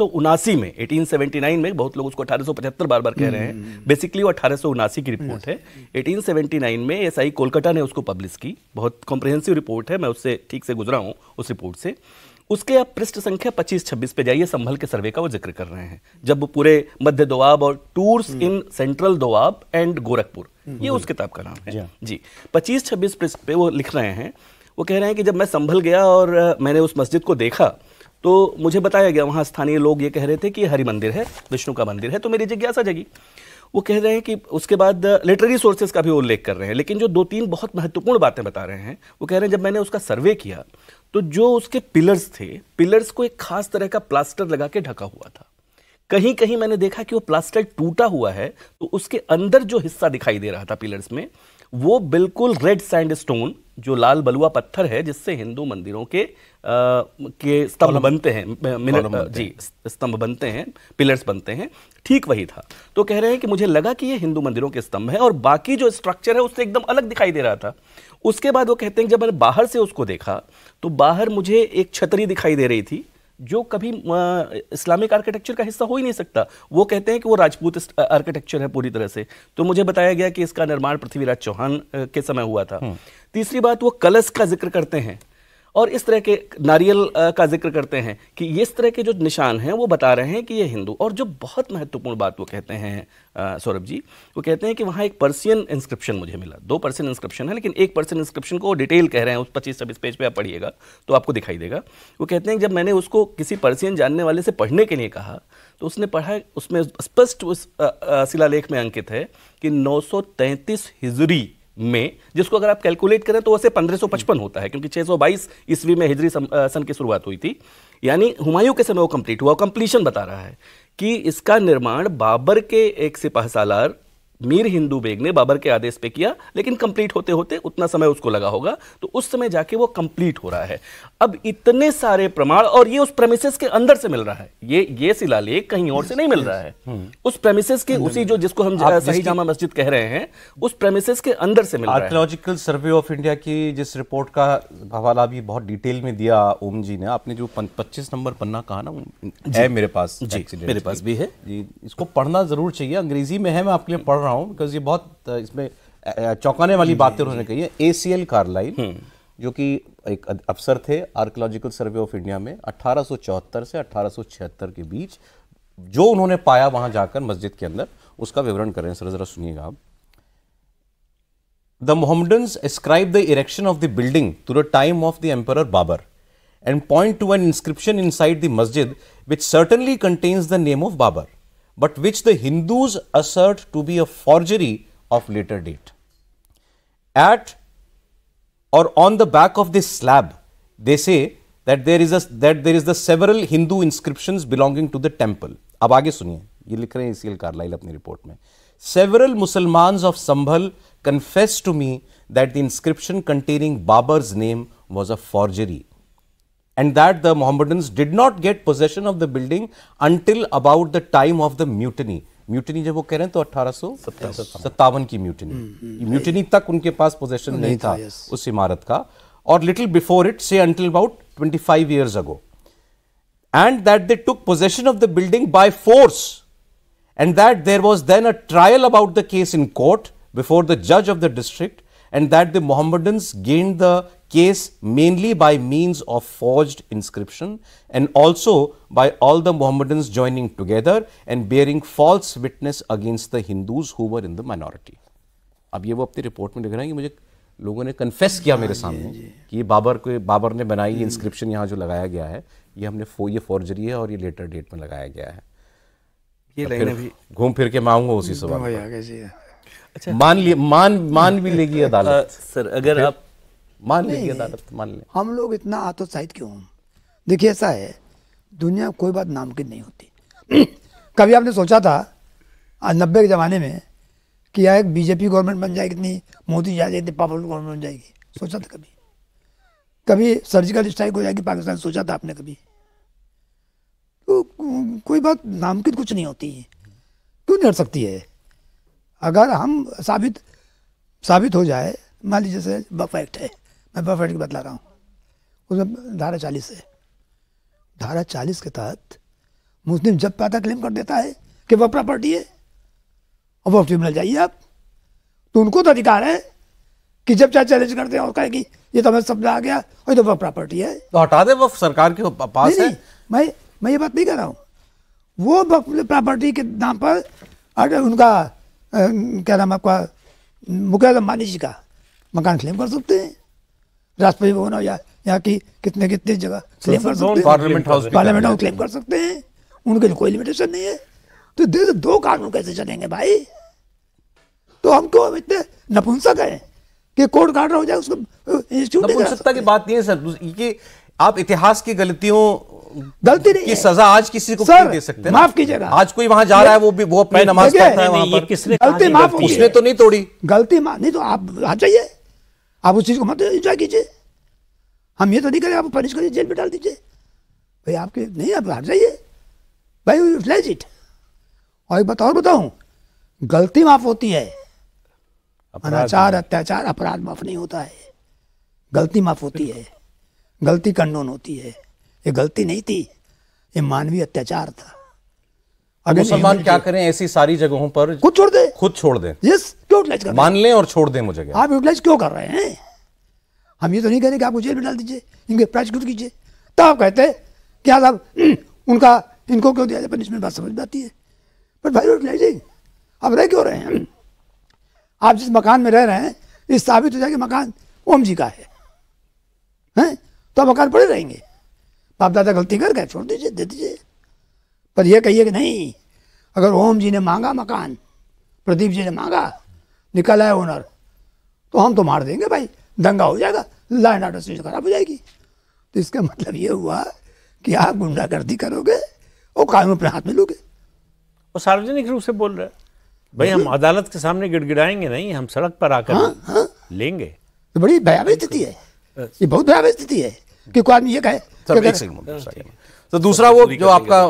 S5: में 1879 में बहुत लोग उसको 1875 बार बार कह रहे हैं बेसिकली वो अट्ठारह की रिपोर्ट है। 1879 में एसआई कोलकाता ने उसको पब्लिश की। बहुत कॉम्प्रिहेंसिव रिपोर्ट है मैं उससे ठीक से गुजरा हूँ उस रिपोर्ट से। उसके आप पृष्ठ संख्या 25-26 पे जाइए संभल के सर्वे का वो ज़िक्र कर रहे हैं। जब पूरे मध्य दोआब और tours in central Doab and Gorakhpur ये उस किताब का नाम है। जी पच्चीस छब्बीस पृष्ठ पे वो लिख रहे हैं। वो कह रहे हैं कि जब मैं संभल गया और मैंने उस मस्जिद को देखा तो मुझे बताया गया वहाँ स्थानीय लोग ये कह रहे थे कि हरि मंदिर है विष्णु का मंदिर है तो मेरी जिज्ञासा जगी। वो कह रहे हैं कि उसके बाद लिटरेरी सोर्सेज का भी उल्लेख कर रहे हैं। लेकिन जो दो तीन बहुत महत्वपूर्ण बातें बता रहे हैं, वो कह रहे हैं जब मैंने उसका सर्वे किया तो जो उसके पिलर्स थे पिलर्स को एक खास तरह का प्लास्टर लगा के ढका हुआ था। कहीं कहीं मैंने देखा कि वो प्लास्टर टूटा हुआ है तो उसके अंदर जो हिस्सा दिखाई दे रहा था पिलर्स में, वो बिल्कुल रेड सैंड स्टोन जो लाल बलुआ पत्थर है जिससे हिंदू मंदिरों के आ, के स्तंभ बनते हैं मिनट जी स्तंभ बनते हैं पिलर्स बनते हैं ठीक वही था। तो कह रहे हैं कि मुझे लगा कि ये हिंदू मंदिरों के स्तंभ है और बाकी जो स्ट्रक्चर है उससे एकदम अलग दिखाई दे रहा था। उसके बाद वो कहते हैं जब मैंने बाहर से उसको देखा तो बाहर मुझे एक छतरी दिखाई दे रही थी जो कभी इस्लामिक आर्किटेक्चर का हिस्सा हो ही नहीं सकता वो कहते हैं कि वो राजपूत आर्किटेक्चर है पूरी तरह से। तो मुझे बताया गया कि इसका निर्माण पृथ्वीराज चौहान के समय हुआ था। हम्म। तीसरी बात वो कलश का ज़िक्र करते हैं। और इस तरह के नारियल का ज़िक्र करते हैं कि इस तरह के जो निशान हैं, वो बता रहे हैं कि ये हिंदू और जो बहुत महत्वपूर्ण बात वो कहते हैं सौरभ जी, वो कहते हैं कि वहाँ एक पर्सियन इंस्क्रिप्शन मुझे मिला। दो पर्सियन इंस्क्रिप्शन है, लेकिन एक पर्सियन इंस्क्रिप्शन को डिटेल कह रहे हैं, उस पच्चीस, छब्बीस पेज पर पे आप पढ़िएगा तो आपको दिखाई देगा। वो कहते हैं जब मैंने उसको किसी पर्सियन जानने वाले से पढ़ने के लिए कहा तो उसने पढ़ा, उसमें स्पष्ट उस शिलालेख में अंकित है कि नौ सौ तैंतीस हिजरी में, जिसको अगर आप कैलकुलेट करें तो वैसे 1555 होता है, क्योंकि 622 ईस्वी में हिजरी सन की शुरुआत हुई थी। यानी हुमायूं के समय वो कंप्लीट हुआ कंप्लीशन बता रहा है कि इसका निर्माण बाबर के एक सिपाह सालार मीर हिंदू बेग ने बाबर के आदेश पे किया लेकिन कंप्लीट होते होते उतना समय उसको लगा होगा तो उस समय जाके वो कंप्लीट हो रहा है। अब इतने सारे प्रमाण और ये उस प्रेमिसेस के अंदर से मिल रहा है। ये ये शिलालेख कहीं और से नहीं मिल रहा है। हम्म। उस प्रेमिसेस के उसी जो जिसको हम सही जामा मस्जिद कह रहे हैं उस प्रेमिसेस के अंदर से मिल रहा है।
S2: आर्कियोलॉजिकल सर्वे ऑफ़ इंडिया की जिस रिपोर्ट का हवाला भी बहुत डिटेल में दिया ओम जी ने आपने जो पच्चीस नंबर पन्ना कहा ना है मेरे पास
S5: जी मेरे पास भी है।
S2: जी इसको पढ़ना ज़रूर चाहिए अंग्रेज़ी में है मैं आपके लिए पढ़ रहा हूँ बिकॉज़ ये बहुत इसमें चौंकाने वाली बातें उन्होंने कही है। ए सी एल कार्लाइल जो कि एक अफसर थे आर्कोलॉजिकल सर्वे ऑफ़ इंडिया में 1874 से 1876 के बीच जो उन्होंने पाया वहाँ जाकर मस्जिद के अंदर उसका विवरण करें सर जरा सुनिएगा आप। The Mohammedans ascribe the erection of the building to the time of the emperor Babur and point to an inscription inside the masjid which certainly contains the name of Babur but which the Hindus assert to be a forgery of later date. At or on the back of this slab, they say that there is a that there is the several Hindu inscriptions belonging to the temple. अब आगे सुनिए ये लिख रहे हैं ECL Carlyle अपनी report में Several Muslims of Sambhal confessed to me that the inscription containing Babar's name was a forgery and that the Mohammedans did not get possession of the building until about the time of the mutiny. Mutiny जब वो कह रहे हैं तो अठारह सत्तावन की mutiny mutiny तक उनके पास पोजेशन नहीं था उस इमारत का और लिटिल बिफोर इट से until about 25 years ago and that they took possession of the building by force and that there was then a trial about the case in court before the judge of the district And that the Mohammedans gained the case mainly by means of forged inscription and also by all the Mohammedans joining together and bearing false witness against the Hindus who were in the minority. अब ये वो अपनी report में लिख रहे हैं कि मुझे लोगों ने कन्फेस किया मेरे सामने कि ये बाबर को बाबर ने बनाई ये इंस्क्रिप्शन यहाँ जो लगाया गया है ये हमने फो ये फॉर्जरी है और ये लेटर डेट में लगाया गया है ये फिर भी घूम फिर के मैं आऊँगा उसी सवाल अच्छा। मान लिए मान मान भी लेगी अदालत।
S5: सर अगर आप
S2: मान लीजिए अदालत मान ले।
S3: हम लोग इतना आतोत्साहित क्यों देखिए ऐसा है दुनिया कोई बात नामुमकिन नहीं होती। कभी आपने सोचा था नब्बे के ज़माने में कि यार एक बीजेपी गवर्नमेंट बन जाएगी इतनी मोदी जाएगी इतनी पावरफुल गवर्नमेंट बन जाएगी? सोचा था कभी? कभी सर्जिकल स्ट्राइक हो जाएगी पाकिस्तान सोचा था आपने कभी? तो कोई बात नामुमकिन कुछ नहीं होती। क्यों नहीं हट सकती है? अगर हम साबित साबित हो जाए मान लीजिए जैसे बफ एक्ट है मैं परफेक्ट की बतला रहा हूँ। उसमें धारा चालीस है। धारा चालीस के तहत मुस्लिम जब पैदा क्लेम कर देता है कि वह प्रॉपर्टी है और वह ट्रिब्यूनल जाइए आप। तो उनको तो अधिकार है कि जब चाहे चैलेंज करते हैं और कहे कि ये तो हमें सब आ गया और तो वह प्रॉपर्टी है।
S2: तो हटा दे वो सरकार के पास
S3: नहीं, है? मैं मैं ये बात नहीं कर रहा हूँ। वो प्रॉपर्टी के नाम पर उनका क्या नाम आपका मुकेश अम्बानी जी का मकान क्लेम कर सकते हैं राष्ट्रपति भवन या यहाँ की कितने कितने जगह क्लेम कर सकते हैं
S2: parliament house
S3: parliament house claim कर सकते हैं उनके लिए कोई लिमिटेशन नहीं है तो देश दो कानून कैसे चलेंगे भाई तो हम क्यों इतने नपुंसक हैं कि कोर्ट कार्ड हो जाए उसको
S2: नपुंसकता की बात नहीं है सर ये आप इतिहास की गलतियों
S3: गलती नहीं
S2: की सजा आज किसी को
S3: सर,
S2: दे सकते हैं?
S3: माफ़ कीजिएगा।
S2: आज कोई वहाँ जा रहा है वो भी वो अपनी नमाज़ पढ़ता है वहाँ पर।
S3: गलती माफ़
S2: उसने तो नहीं तोड़ी।
S3: गलती माफ़ नहीं तो आप आ जाइए। आप उस चीज़ को मत एंजॉय कीजिए। हम ये तो नहीं करें आप पनिश करिए जेल में डाल दीजिए। भाई आपके नहीं आप हट जाइए। भाई यूटिलाइज इट और एक बात और बताऊँ गलती माफ़ होती है। अनाचार अत्याचार अपराध माफ़ नहीं होता है। गलती माफ़ होती है। गलती कंडोन होती है। ये गलती नहीं थी ये मानवीय अत्याचार था।
S2: अब मुसलमान क्या करें ऐसी सारी जगहों पर?
S3: खुद छोड़ दे।
S2: खुद छोड़ दें।
S3: यस क्यों यूटिलाइज कर
S2: मान लें और छोड़ दें मुझे
S3: आप यूटिलाइज क्यों कर रहे हैं? हम ये तो नहीं कह रहे कि आपको जेल में डाल दीजिए इनके प्रोसिक्यूट कीजिए। तब आप कहते हैं क्या साहब उनका इनको क्यों दिया जाए? पनिशमेंट बात समझ में आती है। बट भाई यूटिलाइजिंग आप रह क्यों रहे हैं? आप जिस मकान में रह रहे हैं इस साबित हो जाए कि मकान ओम जी का है। हैं? तो आप मकान पड़े रहेंगे। बाप दादा गलती कर गए छोड़ दीजिए दे दीजिए। पर यह कहिए कि नहीं अगर ओम जी ने मांगा मकान प्रदीप जी ने मांगा निकल आए ओनर तो हम तो मार देंगे भाई दंगा हो जाएगा ला एंड ऑर्डर सिचुएशन खराब हो जाएगी। तो इसका मतलब ये हुआ कि आप गुंडागर्दी करोगे और कानून अपने हाथ में लोगे।
S4: वो सार्वजनिक रूप से बोल रहे हैं। भाई हम अदालत के सामने गिड़गिड़ाएँगे नहीं हम सड़क पर आकर हाँ, हाँ। लेंगे।
S3: तो बड़ी भयावह स्थिति है। ये बहुत भयावह स्थिति है कि कोई आदमी ये कहे
S2: सर, एक सेकंड, तो दूसरा वो जो आपका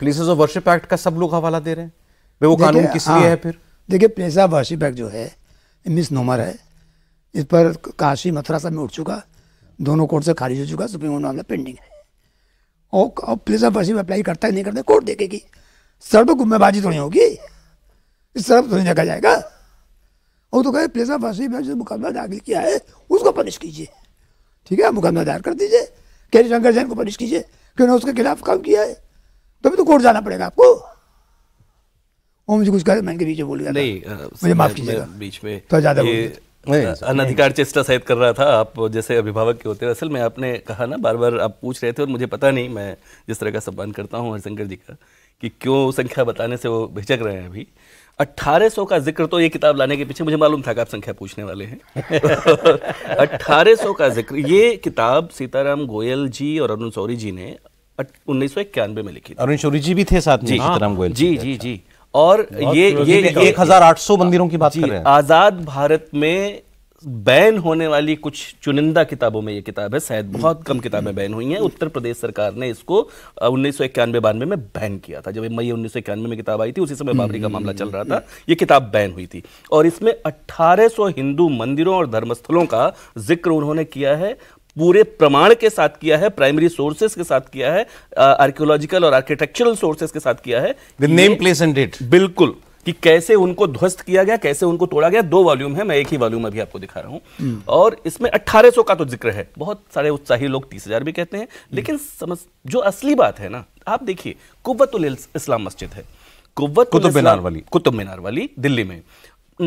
S2: प्लेसेस ऑफ़ वर्शिप एक्ट का सब लोग हवाला दे रहे हैं? भाई वो कानून किस
S3: हाँ,
S2: लिए है। फिर?
S3: देखिए प्लेस ऑफ़ वर्शिप एक्ट जो है मिस नोमर है इस पर काशी मथुरा सब में उठ चुका दोनों कोर्ट से खारिज हो चुका सुप्रीम कोर्ट मामला पेंडिंग है। और, और प्लेस ऑफ़ वर्शिप अप्लाई करता है नहीं करता कोर्ट देखेगी। सर तो गुम्मेबाजी थोड़ी होगी। इस तरफ़ तो नहीं देखा जाएगा। वो तो कहे प्लेस ऑफ़ वर्शिप में जो मुकदमा दाखिल किया है उसको पनिश कीजिए। ठीक है मुकदमा दायर कर दीजिए। कैरी शंकर जैन को पनिश कीजिए क्यों उसके खिलाफ काम किया है? तभी तो कोर्ट जाना पड़ेगा आपको। ओम जी कुछ कह रहे मैं बीच में बोल गया
S5: नहीं
S3: मुझे माफ़ कीजिएगा।
S5: बीच में
S3: तो ज़्यादा
S5: अनधिकार चेष्टा शायद कर रहा था। आप जैसे अभिभावक के होते हैं असल में आपने कहा ना बार बार आप पूछ रहे थे और मुझे पता नहीं मैं जिस तरह का सम्मान करता हूँ हरिशंकर जी का कि क्यों संख्या बताने से वो हिचक रहे हैं अभी। 1800 का ज़िक्र तो ये किताब लाने के पीछे मुझे मालूम था कि आप संख्या पूछने वाले हैं। 1800 का ज़िक्र ये किताब सीताराम गोयल जी और अरुण सौरी जी ने उन्नीस सौ इक्यानवे में लिखी
S2: अरुण शौरी जी भी थे साथ में सीताराम गोयल
S5: जी जी। जी और ये ये ये
S2: एक हज़ार आठ सौ मंदिरों की बात कर रहे हैं।
S5: आज़ाद भारत में बैन होने वाली कुछ चुनिंदा किताबों में ये किताब है शायद बहुत कम किताबें बैन हुई हैं। उत्तर प्रदेश सरकार ने इसको उन्नीस सौ इक्यानवे बानवे में बैन किया था। जब मई उन्नीस सौ इक्यानवे में किताब आई थी उसी समय बाबरी का मामला चल रहा था ये किताब बैन हुई थी। और इसमें 1800 हिंदू मंदिरों और धर्मस्थलों का ज़िक्र उन्होंने किया है पूरे प्रमाण के साथ किया है प्राइमरी सोर्सेस के साथ किया है आर्कियोलॉजिकल और आर्किटेक्चरल सोर्सेस के साथ किया है।
S2: नेम प्लेस एंड डेट
S5: बिल्कुल। कि कैसे उनको ध्वस्त किया गया कैसे उनको तोड़ा गया दो वॉल्यूम है मैं एक ही वॉल्यूम अभी आपको दिखा रहा हूँ और इसमें 1800 का तो ज़िक्र है बहुत सारे उत्साही लोग 30000 भी कहते हैं लेकिन समझ जो असली बात है ना आप देखिए इस- इस्लाम मस्जिद है
S2: कुतुब मीनार वाली।
S5: कुतुब मीनार वाली दिल्ली में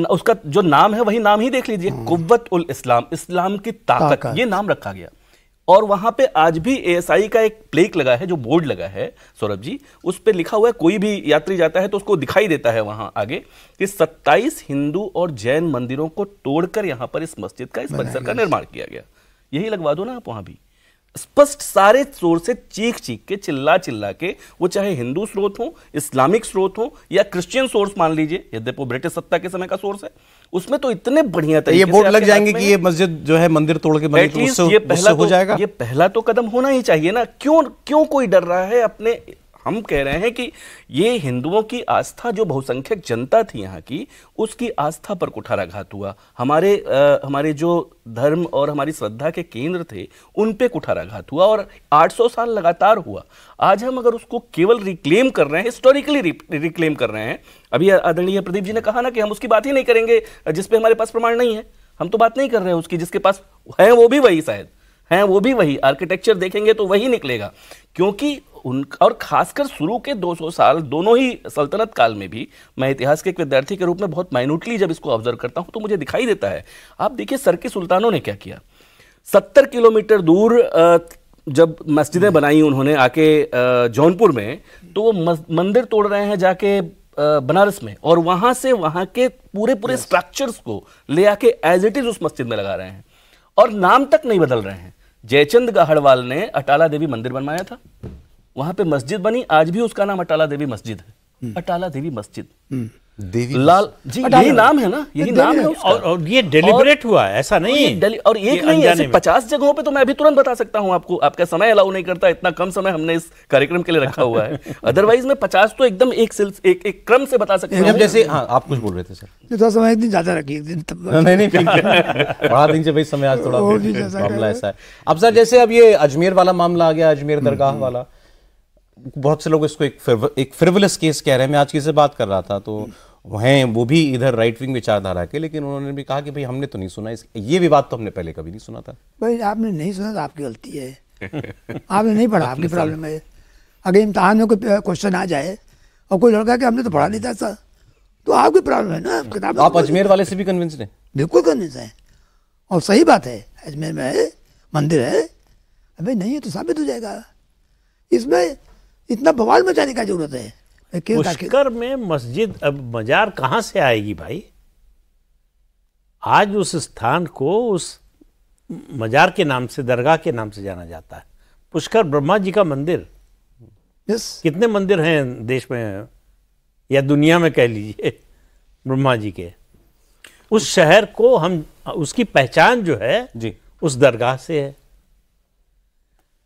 S5: उसका जो नाम है वही नाम ही देख लीजिए कुव्वत उल इस्लाम इस्लाम की ताकत। ये नाम रखा गया और वहाँ पे आज भी एएसआई का एक प्लेक लगा है जो बोर्ड लगा है सौरभ जी उस पर लिखा हुआ है कोई भी यात्री जाता है तो उसको दिखाई देता है वहाँ आगे कि 27 हिंदू और जैन मंदिरों को तोड़कर यहाँ पर इस मस्जिद का इस परिसर का निर्माण किया गया। यही लगवा दो ना आप वहाँ भी। स्पष्ट सारे शोर से चीख चीख के चिल्ला चिल्ला के वो चाहे हिंदू स्रोत हो इस्लामिक स्रोत हो या क्रिश्चियन सोर्स मान लीजिए यद्यपि वो ब्रिटिश सत्ता के समय का सोर्स है उसमें तो इतने बढ़िया
S2: ये
S5: तरीके से
S2: बोर्ड लग जाएँगे कि ये मस्जिद जो है मंदिर तोड़ के तो उससे
S5: ये
S2: उससे
S5: पहला
S2: हो
S5: तो,
S2: जाएगा।
S5: ये पहला तो कदम होना ही चाहिए ना। क्यों क्यों कोई डर रहा है अपने हम कह रहे हैं कि ये हिंदुओं की आस्था जो बहुसंख्यक जनता थी यहाँ की उसकी आस्था पर कुठाराघात हुआ। हमारे अ, हमारे जो धर्म और हमारी श्रद्धा के केंद्र थे उन पे कुठाराघात हुआ और 800 साल लगातार हुआ। आज हम अगर उसको केवल रिक्लेम कर रहे हैं हिस्टोरिकली रिक्लेम कर रहे हैं अभी आदरणीय प्रदीप जी ने कहा ना कि हम उसकी बात ही नहीं करेंगे जिसपे हमारे पास प्रमाण नहीं है। हम तो बात नहीं कर रहे हैं उसकी जिसके पास है वो भी वही शायद हैं वो भी वही। आर्किटेक्चर देखेंगे तो वही निकलेगा। क्योंकि उन और खासकर शुरू के 200 साल दोनों ही सल्तनत काल में भी मैं इतिहास के एक विद्यार्थी के रूप में बहुत माइन्यूटली जब इसको ऑब्ज़र्व करता हूँ तो मुझे दिखाई देता है। आप देखिए सर के सुल्तानों ने क्या किया। सत्तर किलोमीटर दूर जब मस्जिदें बनाई उन्होंने आके जौनपुर में तो वो मंदिर तोड़ रहे हैं जाके बनारस में और वहाँ से वहाँ के पूरे पूरे स्ट्रक्चर्स को ले आके एज इट इज़ उस मस्जिद में लगा रहे हैं। और नाम तक नहीं बदल रहे हैं। जयचंद गाहड़वाल ने अटाला देवी मंदिर बनवाया था। वहाँ पे मस्जिद बनी आज भी उसका नाम अटाला देवी मस्जिद है। अटाला देवी मस्जिद।
S2: देवी
S5: लाल जी यही नाम है ना? यही नाम है।
S4: और, और ये डेलिबरेट हुआ है ऐसा नहीं है
S5: और एक नहीं ऐसे पचास जगहों पे तो मैं अभी तुरंत बता सकता हूँ आपको आपका समय अलाउ नहीं करता इतना कम समय हमने इस कार्यक्रम के लिए रखा हुआ है। अदरवाइज़ मैं पचास तो एकदम एक सिल्स एक एक क्रम से बता सकता हूँ।
S2: जैसे हाँ आप कुछ बोल रहे थे सर।
S3: थोड़ा समय एक दिन ज़्यादा रखिए एक दिन
S2: नहीं नहीं बड़ा दिन से भाई समय आज थोड़ा मामला ऐसा है। अब सर जैसे अब ये अजमेर वाला मामला आ गया अजमेर दरगाह वाला। बहुत से लोग इसको एक फिर, एक फ्रिवलस केस कह रहे हैं। मैं आज किसी से बात कर रहा था? तो हैं वो भी इधर राइट विंग विचारधारा के लेकिन उन्होंने भी कहा कि भाई हमने तो नहीं सुना इस ये विवाद तो हमने पहले कभी नहीं सुना था।
S3: भाई आपने नहीं सुना तो आपकी गलती है। आपने नहीं पढ़ा आपकी प्रॉब्लम है। अगर इम्तहान में कोई क्वेश्चन आ जाए और कोई लड़का कि हमने तो पढ़ा नहीं था सर तो आपकी प्रॉब्लम है ना किताब
S2: आप अजमेर वाले से भी कन्विंस हैं?
S3: बिल्कुल कन्विंस है। और सही बात है अजमेर में है मंदिर है। अबे नहीं है तो साबित हो जाएगा। इसमें इतना बवाल मचाने का ज़रूरत है।
S4: पुष्कर में मस्जिद अब मजार कहाँ से आएगी भाई? आज उस स्थान को उस मजार के नाम से दरगाह के नाम से जाना जाता है। पुष्कर ब्रह्मा जी का मंदिर।
S3: यस।
S4: कितने मंदिर हैं देश में या दुनिया में कह लीजिए ब्रह्मा जी के? उस शहर को हम उसकी पहचान जो है
S2: जी।
S4: उस दरगाह से है।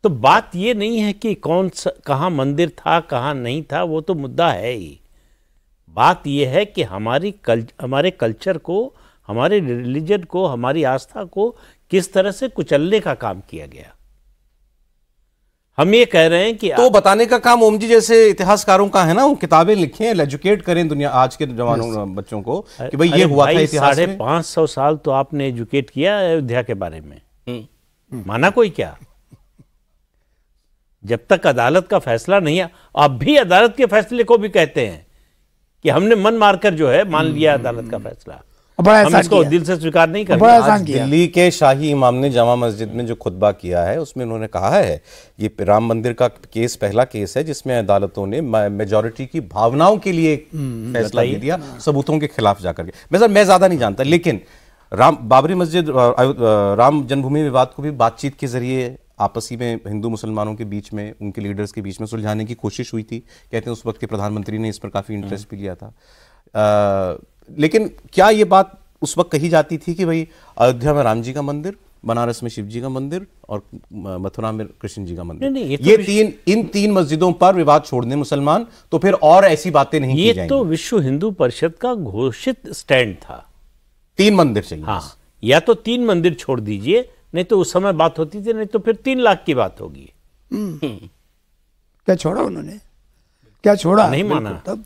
S4: तो बात ये नहीं है कि कौन सा कहाँ मंदिर था कहाँ नहीं था वो तो मुद्दा है ही। बात ये है कि हमारी कल हमारे कल्चर को हमारे रिलीजन को हमारी आस्था को किस तरह से कुचलने का काम किया गया। हम ये कह रहे हैं कि
S2: तो बताने का काम ओम जी जैसे इतिहासकारों का है ना वो किताबें लिखें एजुकेट करें दुनिया आज के जवानों बच्चों को कि भाई ये हुआ था
S4: भाई,
S2: इतिहास
S4: साढ़े पाँच सौ साल तो आपने एजुकेट किया अयोध्या के बारे में।
S5: हम्म।
S4: माना कोई क्या? जब तक अदालत का फैसला नहीं है अब भी अदालत के फैसले को भी कहते हैं कि हमने मन मारकर जो है मान लिया अदालत का फैसला। हम इसको दिल से स्वीकार नहीं कर
S2: आज दिल्ली के शाही इमाम ने जामा मस्जिद में जो खुतबा किया है उसमें उन्होंने कहा है ये राम मंदिर का केस पहला केस है जिसमें अदालतों ने मेजोरिटी की भावनाओं के लिए फैसला दे दिया सबूतों के खिलाफ जाकर के। मैं सर मैं ज़्यादा नहीं जानता लेकिन राम बाबरी मस्जिद राम जन्मभूमि विवाद को भी बातचीत के ज़रिए आपसी में हिंदू मुसलमानों के बीच में उनके लीडर्स के बीच में सुलझाने की कोशिश हुई थी। कहते हैं उस वक्त के प्रधानमंत्री ने इस पर काफ़ी इंटरेस्ट भी लिया था। अ, लेकिन क्या ये बात उस वक्त कही जाती थी कि भाई अयोध्या में राम जी का मंदिर बनारस में शिव जी का मंदिर और मथुरा में कृष्ण जी का मंदिर?
S4: नहीं, नहीं, ये तो
S2: ये
S4: विश्व-
S2: तीन इन तीन मस्जिदों पर विवाद छोड़ दें मुसलमान तो फिर और ऐसी बातें नहीं
S4: ये तो विश्व हिंदू परिषद का घोषित स्टैंड था।
S2: तीन मंदिर चाहिए
S4: हाँ या तो तीन मंदिर छोड़ दीजिए नहीं तो उस समय बात होती थी नहीं तो फिर तीन लाख की बात होगी।
S3: क्या छोड़ा उन्होंने? क्या छोड़ा?
S4: नहीं माना।
S3: तब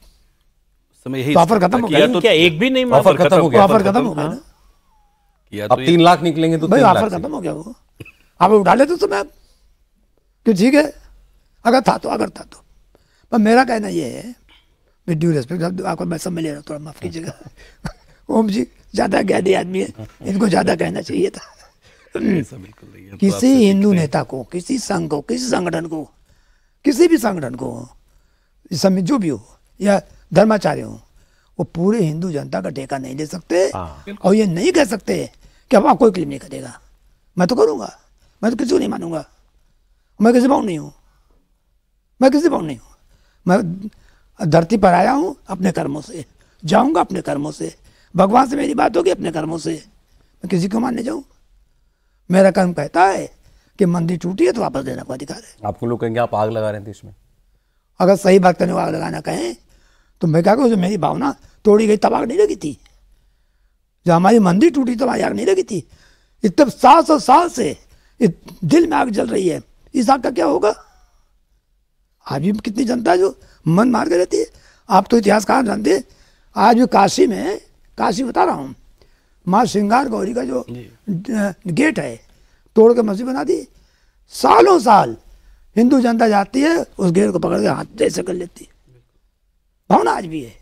S5: समय यही
S3: तो ऑफ़र खत्म हो गया।
S5: तो
S4: क्या एक भी नहीं माना?
S2: ऑफ़र खत्म हो गया।
S3: ऑफ़र खत्म हो गया ना?
S2: अब
S5: तो
S2: तीन लाख निकलेंगे तो
S3: भाई ऑफ़र खत्म हो गया वो। आप उठा लेते तो मैं कि ठीक है अगर था तो अगर था तो। पर मेरा कहना ये है विद ड्यू रेस्पेक्ट आपको मैं सब में ले रहा हूँ थोड़ा माफ़ कीजिएगा। ओम जी ज़्यादा ज्ञानी आदमी है इनको ज़्यादा कहना चाहिए था।
S5: ऐसा बिल्कुल नहीं है।
S3: किसी हिंदू नेता को किसी संघ को किसी संगठन को किसी भी संगठन को इस समय जो भी हो या धर्माचार्य हो वो पूरे हिंदू जनता का ठेका नहीं ले सकते
S4: हाँ।
S3: और ये नहीं कह सकते कि अब कोई क्लेम नहीं करेगा। मैं तो करूँगा। मैं तो किसी को नहीं मानूँगा। मैं किसी बाउंड नहीं हूँ। मैं किसी बाउंड नहीं हूँ। मैं धरती पर आया हूँ अपने कर्मों से। जाऊँगा अपने कर्मों से। भगवान से मेरी बात होगी अपने कर्मों से। मैं किसी को मानने जाऊँ। मेरा कर्म कहता है कि मंदिर टूटी है तो वापस देने का अधिकार है।
S2: आपको लोग कहेंगे आप आग लगा रहे हैं देश में।
S3: अगर सही बात करने को आग लगाना कहें तो मैं क्या कहूँ मेरी भावना तोड़ी गई तब आग नहीं लगी थी। जब हमारी मंदिर टूटी तब आग नहीं लगी थी। इतने सात सौ साल से दिल में आग जल रही है। इस आग का क्या होगा? आज भी कितनी जनता जो मन मार के रहती है। आप तो इतिहास कहाँ जानते? आज भी काशी में काशी बता रहा हूँ माँ श्रृंगार गौरी का जो गेट है तोड़ के मस्जिद बना दी। सालों साल हिंदू जनता जाती है उस गेट को पकड़ के हाथ ऐसे कर लेती है। भावना आज भी है।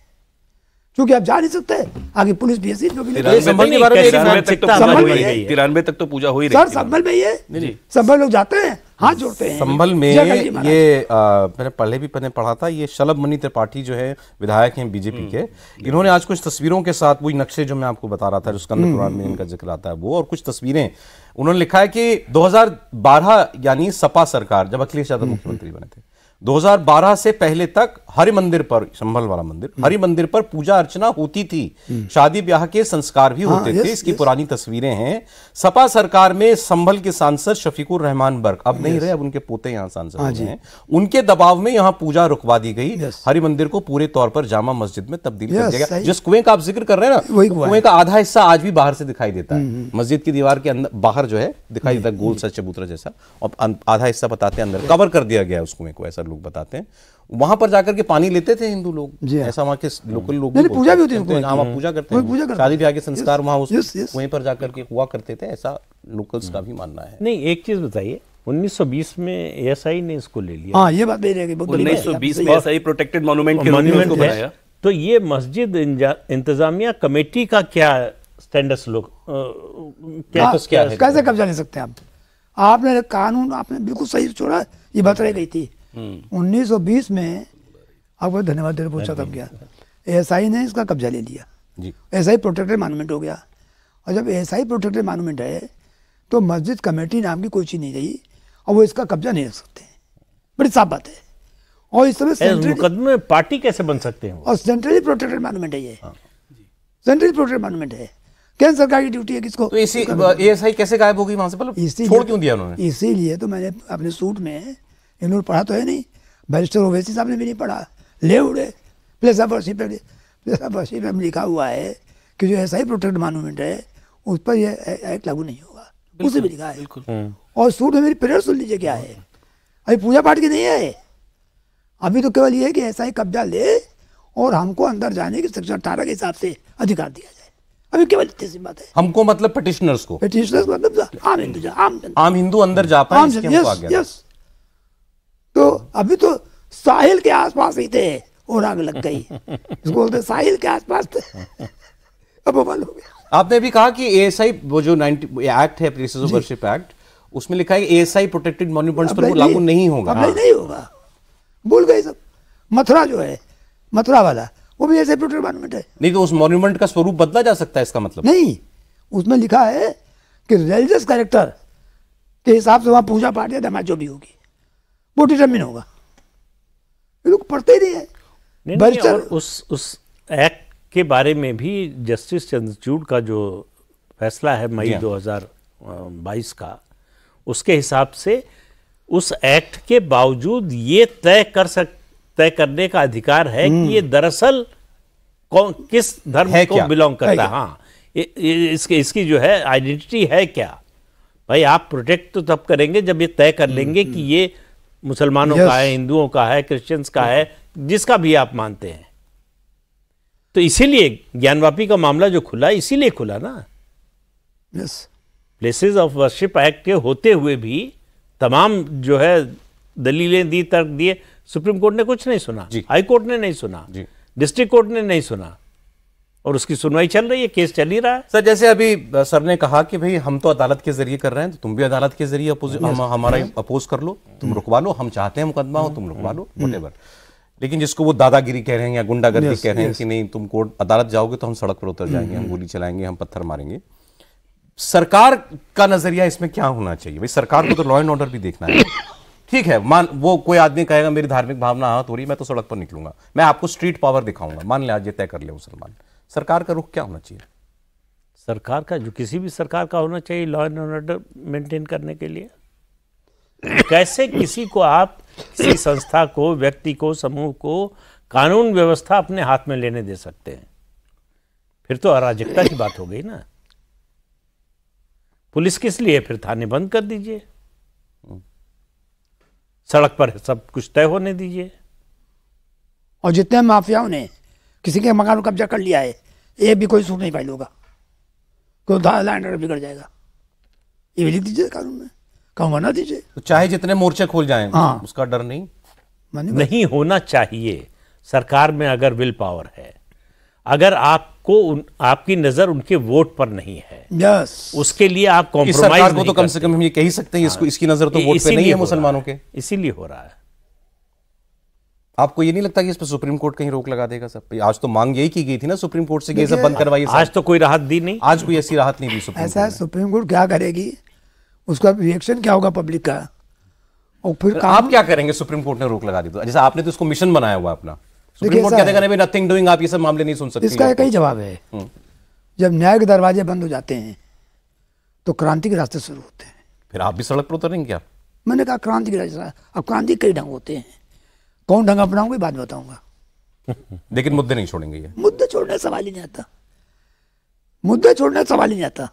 S3: क्योंकि आप जा नहीं सकते आगे पुलिस भी ऐसी जो भी
S5: तिरानवे तक तो पूजा ही है। तिरानवे तक तो पूजा हो
S3: सर संभल में ये संभल लोग जाते हैं हाथ जोड़ते हैं।
S2: संभल में। ये आ, मैंने पहले भी मैंने पढ़ा था ये शलभ मनी त्रिपाठी जो है विधायक हैं बीजेपी के। इन्होंने आज कुछ तस्वीरों के साथ वही नक्शे जो मैं आपको बता रहा था जिसका पुराण में इनका ज़िक्र आता है वो और कुछ तस्वीरें। उन्होंने लिखा है कि 2012 यानी सपा सरकार जब अखिलेश यादव मुख्यमंत्री बने थे 2012 से पहले तक हरि मंदिर पर संभल वाला मंदिर हरि मंदिर पर पूजा अर्चना होती थी। शादी ब्याह के संस्कार भी होते
S3: हाँ,
S2: थे इसकी पुरानी तस्वीरें हैं। सपा सरकार में संभल के सांसद शफीकुर रहमान बर्क अब नहीं रहे अब उनके पोते यहाँ सांसद
S3: हाँ
S2: हो उनके दबाव में यहाँ पूजा रुकवा दी गई। हरि मंदिर को पूरे तौर पर जामा मस्जिद में तब्दील कर दिया गया। जिस कुएँ का आप ज़िक्र कर रहे हैं ना
S3: वही
S2: कुएँ का आधा हिस्सा आज भी बाहर से दिखाई देता है। मस्जिद की दीवार के अंदर बाहर जो है दिखाई देता है गोल सा चबूतरा जैसा। और अं- आधा हिस्सा बताते हैं अंदर। कवर कर दिया गया उस कुएँ को ऐसा लोग बताते हैं। वहाँ पर जाकर के पानी लेते थे हिंदू लोग
S3: जी हाँ।
S2: ऐसा वहाँ के लोकल लोग भी
S3: पूजा भी होती है
S2: हैं। वहाँ पूजा करते
S3: वही पूजा
S2: हैं शादी ब्याह के संस्कार वहाँ उस
S3: यस।
S2: पर जाकर के हुआ करते थे ऐसा लोकल्स का भी मानना है
S4: नहीं एक चीज़ बताइए 1920 में एएसआई ने इसको ले लिया
S3: हाँ ये बात मेरी है,
S5: 1920
S3: सही
S5: में। ऐसा प्रोटेक्टेड मॉन्यूमेंट के
S4: मॉन्यूमेंट
S5: बनाया
S4: तो ये मस्जिद इंतजामिया कमेटी का क्या स्टैंडर्स लोग क्या
S3: हाँ? कैसे कब्जा ले सकते हैं आप आपने कानून आपने बिल्कुल सही छोड़ा ये बात रह गई थी 1920 में आपको धन्यवाद देना पूछा तब क्या एएसआई ने इसका कब्जा ले लिया।
S2: जी।
S3: एएसआई प्रोटेक्टेड मॉन्यूमेंट हो गया। और जब एएसआई प्रोटेक्टेड मॉन्यूमेंट है तो मस्जिद कमेटी नाम की कोई चीज़ नहीं रही और वो इसका कब्जा नहीं रख सकते। बड़ी साफ़ बात है। और इस समय
S4: मुकदमे में पार्टी कैसे बन सकते हैं
S3: और सेंट्रली प्रोटेक्टेड मॉन्यूमेंट है ये। सेंट्रली प्रोटेक्टेड मॉन्यूमेंट है। केंद्र सरकार की ड्यूटी है किसको?
S2: तो इसी एएसआई कैसे गायब हो गई वहाँ से? मतलब
S3: इसीलिए-
S2: छोड़ क्यों दिया उन्होंने?
S3: इसीलिए तो मैंने अपने सूट में इन्होंने पढ़ा तो है नहीं। बैरिस्टर ओवैसी साहब ने भी नहीं पढ़ा। ले उड़े। प्लेस ऑफ़ वर्शिप पे प्लेस ऑफ़ वर्शिप में लिखा हुआ है कि जो ऐसा ही प्रोटेक्ट मॉन्यूमेंट है उस पर यह एक्ट लागू नहीं होगा। उसे भी लिखा है। बिल्कुल। और सूट में मेरी प्रेयर सुन लीजिए क्या है। अभी पूजा पाठ की नहीं है। अभी तो केवल ये है कि ऐसा ही कब्जा ले और हमको अंदर जाने की सेक्शन अठारह के हिसाब से अधिकार दिया जाए। अभी केवल इतनी सी बात है।
S2: हमको मतलब पिटिशनर्स को।
S3: पिटिशनर्स मतलब आम हिंदू आम
S2: आम हिंदू अंदर जा पाए
S3: यस यस तो अभी तो साहिल के आसपास ही थे और आग लग गई। इसको बोलते साहिल के आसपास थे। अब बंद हो गया।
S2: आपने भी कहा कि एएसआई वो जो 90 एक्ट है प्लेसेस ऑफ़ एक्ट उसमें लिखा है कि एएसआई प्रोटेक्टेड मॉन्यूमेंट्स पर वो लागू नहीं होगा।
S3: अप्लाई नहीं होगा। भूल गए सब। मथुरा जो है मथुरा वाला वो भी ऐसे प्रोटेक्ट मॉन्यूमेंट है।
S2: नहीं तो उस मॉन्यूमेंट का स्वरूप बदला जा सकता है इसका मतलब?
S3: नहीं उसमें लिखा है कि रिलीजियस कैरेक्टर के हिसाब से वहाँ पूजा पाठ या धमाल जो भी होगी। वो डिटर्मिन होगा। ये लोग पढ़ते ही नहीं है।
S4: नहीं, नहीं, और उस उस एक्ट के बारे में भी जस्टिस चंद्रचूड़ का जो फैसला है मई
S2: जी हाँ।
S4: 2022 का उसके हिसाब से उस एक्ट के बावजूद ये तय कर सक तय करने का अधिकार है कि ये दरअसल कौन किस धर्म को
S2: क्या?
S4: बिलोंग करता है हाँ ये, ये, इसके इसकी जो है आइडेंटिटी है क्या? भाई आप प्रोटेक्ट तो तब करेंगे जब ये तय कर लेंगे कि ये मुसलमानों
S3: Yes.
S4: का है हिंदुओं का है क्रिश्चियंस का है जिसका भी आप मानते हैं। तो इसीलिए ज्ञानवापी का मामला जो खुला इसीलिए खुला ना।
S3: Yes
S4: places of worship act के होते हुए भी तमाम जो है दलीलें दी तर्क दिए सुप्रीम कोर्ट ने कुछ नहीं सुना हाई कोर्ट ने नहीं सुना डिस्ट्रिक्ट कोर्ट ने नहीं सुना। और उसकी सुनवाई चल रही है केस चल ही रहा है।
S2: सर जैसे अभी सर ने कहा कि भाई हम तो अदालत के ज़रिए कर रहे हैं तो तुम भी अदालत के ज़रिए हम, हमारा अपोज कर लो तुम रुकवा लो हम चाहते हैं मुकदमा हो तुम रुकवा लो वटेवर लेकिन जिसको वो दादागिरी कह रहे हैं या गुंडागर्दी कह रहे हैं कि नहीं तुम कोर्ट अदालत जाओगे तो हम सड़क पर उतर जाएँगे हम गोली चलाएँगे हम पत्थर मारेंगे। सरकार का नज़रिया इसमें क्या होना चाहिए? भाई सरकार को तो लॉ एंड ऑर्डर भी देखना है। ठीक है मान वो कोई आदमी कहेगा मेरी धार्मिक भावना आहत हो रही मैं तो सड़क पर निकलूँगा। मैं आपको स्ट्रीट पावर दिखाऊँगा। मान लिया आज ये तय कर ले मुसलमान सरकार का रुख क्या होना चाहिए?
S4: सरकार का जो किसी भी सरकार का होना चाहिए लॉ एंड ऑर्डर मेंटेन करने के लिए। कैसे किसी को आप किसी संस्था को व्यक्ति को समूह को कानून व्यवस्था अपने हाथ में लेने दे सकते हैं? फिर तो अराजकता की बात हो गई ना। पुलिस किस लिए? फिर थाने बंद कर दीजिए। सड़क पर सब कुछ तय होने दीजिए।
S3: और जितने माफियाओं ने किसी के मकान कब्जा कर लिया है ये भी कोई सूट नहीं फ़ाइल होगा कोई लैंड ऑर्डर बिगड़ जाएगा? ये भी लिख दीजिए कानून में। कहूँ मना दीजिए।
S2: तो चाहे जितने मोर्चे खोल जाएँ
S3: हाँ।
S2: उसका डर नहीं।
S4: नहीं होना चाहिए। सरकार में अगर विल पावर है अगर आपको उन, आपकी नज़र उनके वोट पर नहीं है
S3: यस
S4: उसके लिए आप कॉम्प्रोमाइज
S2: को तो कम से कम हम ये कह ही सकते हैं इसको इसकी नज़र तो वोट पे नहीं है। मुसलमानों के।
S4: इसीलिए हो रहा है।
S2: आपको ये नहीं लगता कि इस पर सुप्रीम कोर्ट कहीं रोक लगा देगा सब? आज तो मांग यही की गई थी ना सुप्रीम कोर्ट से ये सब बंद करवाइए
S4: आज तो कोई राहत दी नहीं।
S2: आज कोई ऐसी राहत नहीं दी सुप्रीम
S3: ऐसा सुप्रीम कोर्ट क्या करेगी? उसका रिएक्शन क्या होगा पब्लिक का? और फिर
S2: आप क्या करेंगे? सुप्रीम कोर्ट ने रोक लगा दी तो। जैसे आपने तो इसको मिशन बनाया हुआ अपना। सुप्रीम कोर्ट कहते
S3: हैं
S2: नथिंग डूइंग आप ये सब मामले नहीं सुन सकते
S3: इसका एक ही जवाब है। जब न्याय के दरवाजे बंद हो जाते हैं तो क्रांति के रास्ते शुरू होते हैं।
S2: फिर आप भी सड़क पर उतरेंगे क्या?
S3: मैंने कहा क्रांति के रास्ते अब क्रांति कई ढंग होते हैं। कौन ढंग अपनाऊँगा? बाद में बताऊँगा।
S2: लेकिन मुद्दे नहीं छोड़ेंगे ये।
S3: मुद्दे छोड़ने सवाल ही नहीं आता। मुद्दे छोड़ने सवाल ही नहीं आता।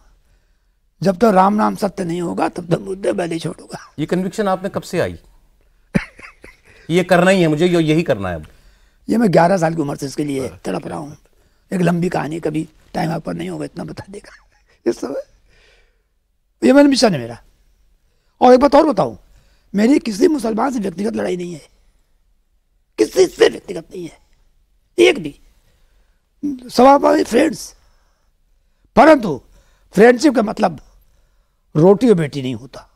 S3: जब तक राम नाम सत्य नहीं होगा तब तक मुद्दे मैं नहीं छोड़ूँगा।
S2: ये कन्विक्शन आपने कब से आई? ये करना ही है मुझे ये- यही करना है अब।
S3: ये मैं ग्यारह साल की उम्र से इसके लिए तड़प रहा हूँ। एक लंबी कहानी कभी टाइम आप पर नहीं होगा इतना बता देगा। इस समय। ये मेरा मिशन है मेरा। और एक बात और बताऊँ। मेरी किसी मुसलमान से व्यक्तिगत लड़ाई नहीं है। किसी से व्यक्तिगत नहीं है? एक भी। सवाभावी फ्रेंड्स परंतु फ्रेंडशिप का मतलब रोटी और बेटी नहीं होता।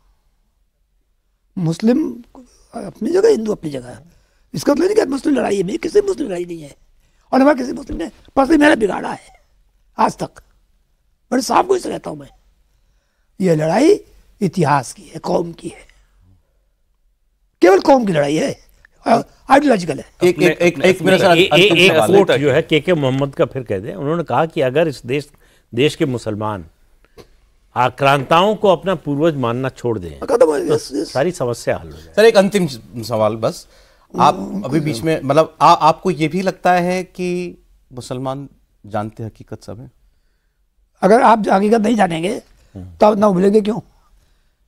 S3: मुस्लिम अपनी जगह, हिंदू अपनी जगह इसका मतलब नहीं कि मुस्लिम लड़ाई है। मेरी किसी मुस्लिम लड़ाई नहीं है। और हमारा किसी मुस्लिम ने पर्सनली मेरा बिगाड़ा है आज तक। बड़े साफ़ को से रहता हूँ मैं। ये लड़ाई इतिहास की है, कौम की है। केवल कौम की लड़ाई है। आइडियोलॉजिकल है।
S2: एक एक एक, एक मेरे साथ
S4: कोट जो है के के मोहम्मद का फिर कह दें। उन्होंने कहा कि अगर इस देश देश के मुसलमान आक्रांताओं को अपना पूर्वज मानना छोड़ दें
S3: हो yes।
S4: सारी समस्या हल हो जाए।
S2: सर एक अंतिम सवाल बस। आप अभी बीच में मतलब आपको ये भी लगता है कि मुसलमान जानते हकीकत सब है?
S3: अगर आप हकीकत नहीं जानेंगे तो आप ना उबलेंगे क्यों?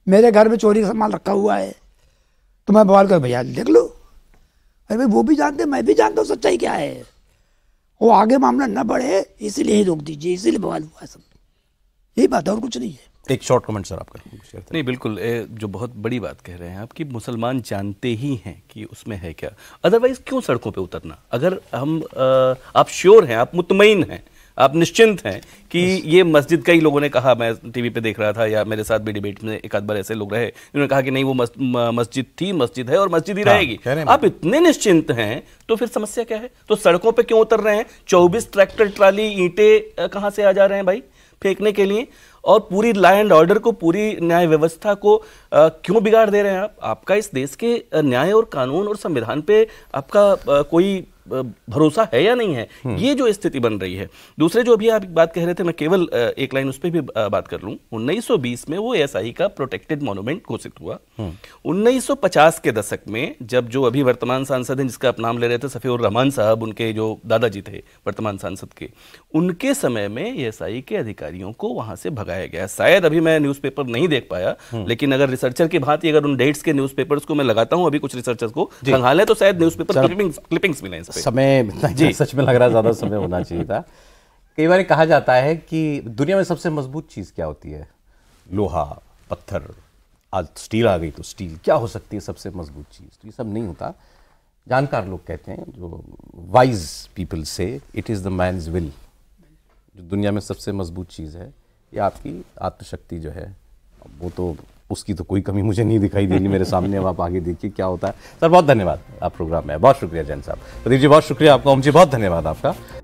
S3: मेरे घर में चोरी का सामान रखा हुआ है तो मैं बवाल कर भैया देख लो अरे भाई वो भी जानते मैं भी जानता हूँ सच्चाई क्या है। वो आगे मामला न बढ़े इसीलिए ही रोक दीजिए इसीलिए बवाल हुआ है सब। यही बात है और कुछ नहीं है।
S2: एक शॉर्ट कमेंट सर आपका।
S5: नहीं बिल्कुल ए, जो बहुत बड़ी बात कह रहे हैं आप कि मुसलमान जानते ही हैं कि उसमें है क्या। अदरवाइज़ क्यों सड़कों पे उतरना? अगर हम आ, आप श्योर हैं आप मुतमिन हैं आप निश्चिंत हैं कि ये मस्जिद कई लोगों ने कहा मैं टीवी पे देख रहा था या मेरे साथ भी डिबेट में एक आध बार ऐसे लोग रहे जिन्होंने कहा कि नहीं वो मस, मस्जिद थी मस्जिद है और मस्जिद ही
S2: हाँ,
S5: रहेगी। आप इतने निश्चिंत हैं तो फिर समस्या क्या है? तो सड़कों पर क्यों उतर रहे हैं? चौबीस ट्रैक्टर ट्राली ईंटे कहाँ से आ जा रहे हैं भाई फेंकने के लिए? और पूरी लॉ एंड ऑर्डर को पूरी न्याय व्यवस्था को अ, क्यों बिगाड़ दे रहे हैं आप? आपका इस देश के न्याय और कानून और संविधान पे आपका अ, कोई भरोसा है या नहीं है ये जो स्थिति बन रही है। दूसरे जो अभी आप बात कह रहे थे मैं केवल एक लाइन उस पर भी बात कर लूँ। 1920 में वो एसआई का प्रोटेक्टेड मॉन्यूमेंट घोषित हुआ। 1950 के दशक में जब जो अभी वर्तमान सांसद हैं जिसका आप नाम ले रहे थे सफीउर रहमान साहब उनके जो दादाजी थे वर्तमान सांसद के उनके समय में एसआई के अधिकारियों को वहाँ से भगाया गया। शायद अभी मैं न्यूज़पेपर नहीं देख पाया लेकिन अगर रिसर्चर की भांति अगर उन डेट्स के न्यूज़पेपर्स को मैं लगाता हूँ अभी कुछ रिसर्चर्स को खंगाले तो शायद न्यूज़पेपर क्लिपिंग्स क्लिपिंग्स मिले पे।
S2: समय जी। सच में लग रहा है ज़्यादा समय होना चाहिए था। कई बार कहा जाता है कि दुनिया में सबसे मज़बूत चीज़ क्या होती है? लोहा पत्थर आज स्टील आ गई तो स्टील। क्या हो सकती है सबसे मज़बूत चीज़? तो ये सब नहीं होता। जानकार लोग कहते हैं जो wise people say it is the man's will जो दुनिया में सबसे मज़बूत चीज़ है ये आपकी आत्मशक्ति जो है वो तो उसकी तो कोई कमी मुझे नहीं दिखाई देगी, मेरे सामने अब आप आगे देखिए क्या होता है। सर, बहुत धन्यवाद। आप प्रोग्राम में। बहुत शुक्रिया जैन साहब। प्रदीप जी, बहुत शुक्रिया आपका। ओम जी, बहुत धन्यवाद आपका।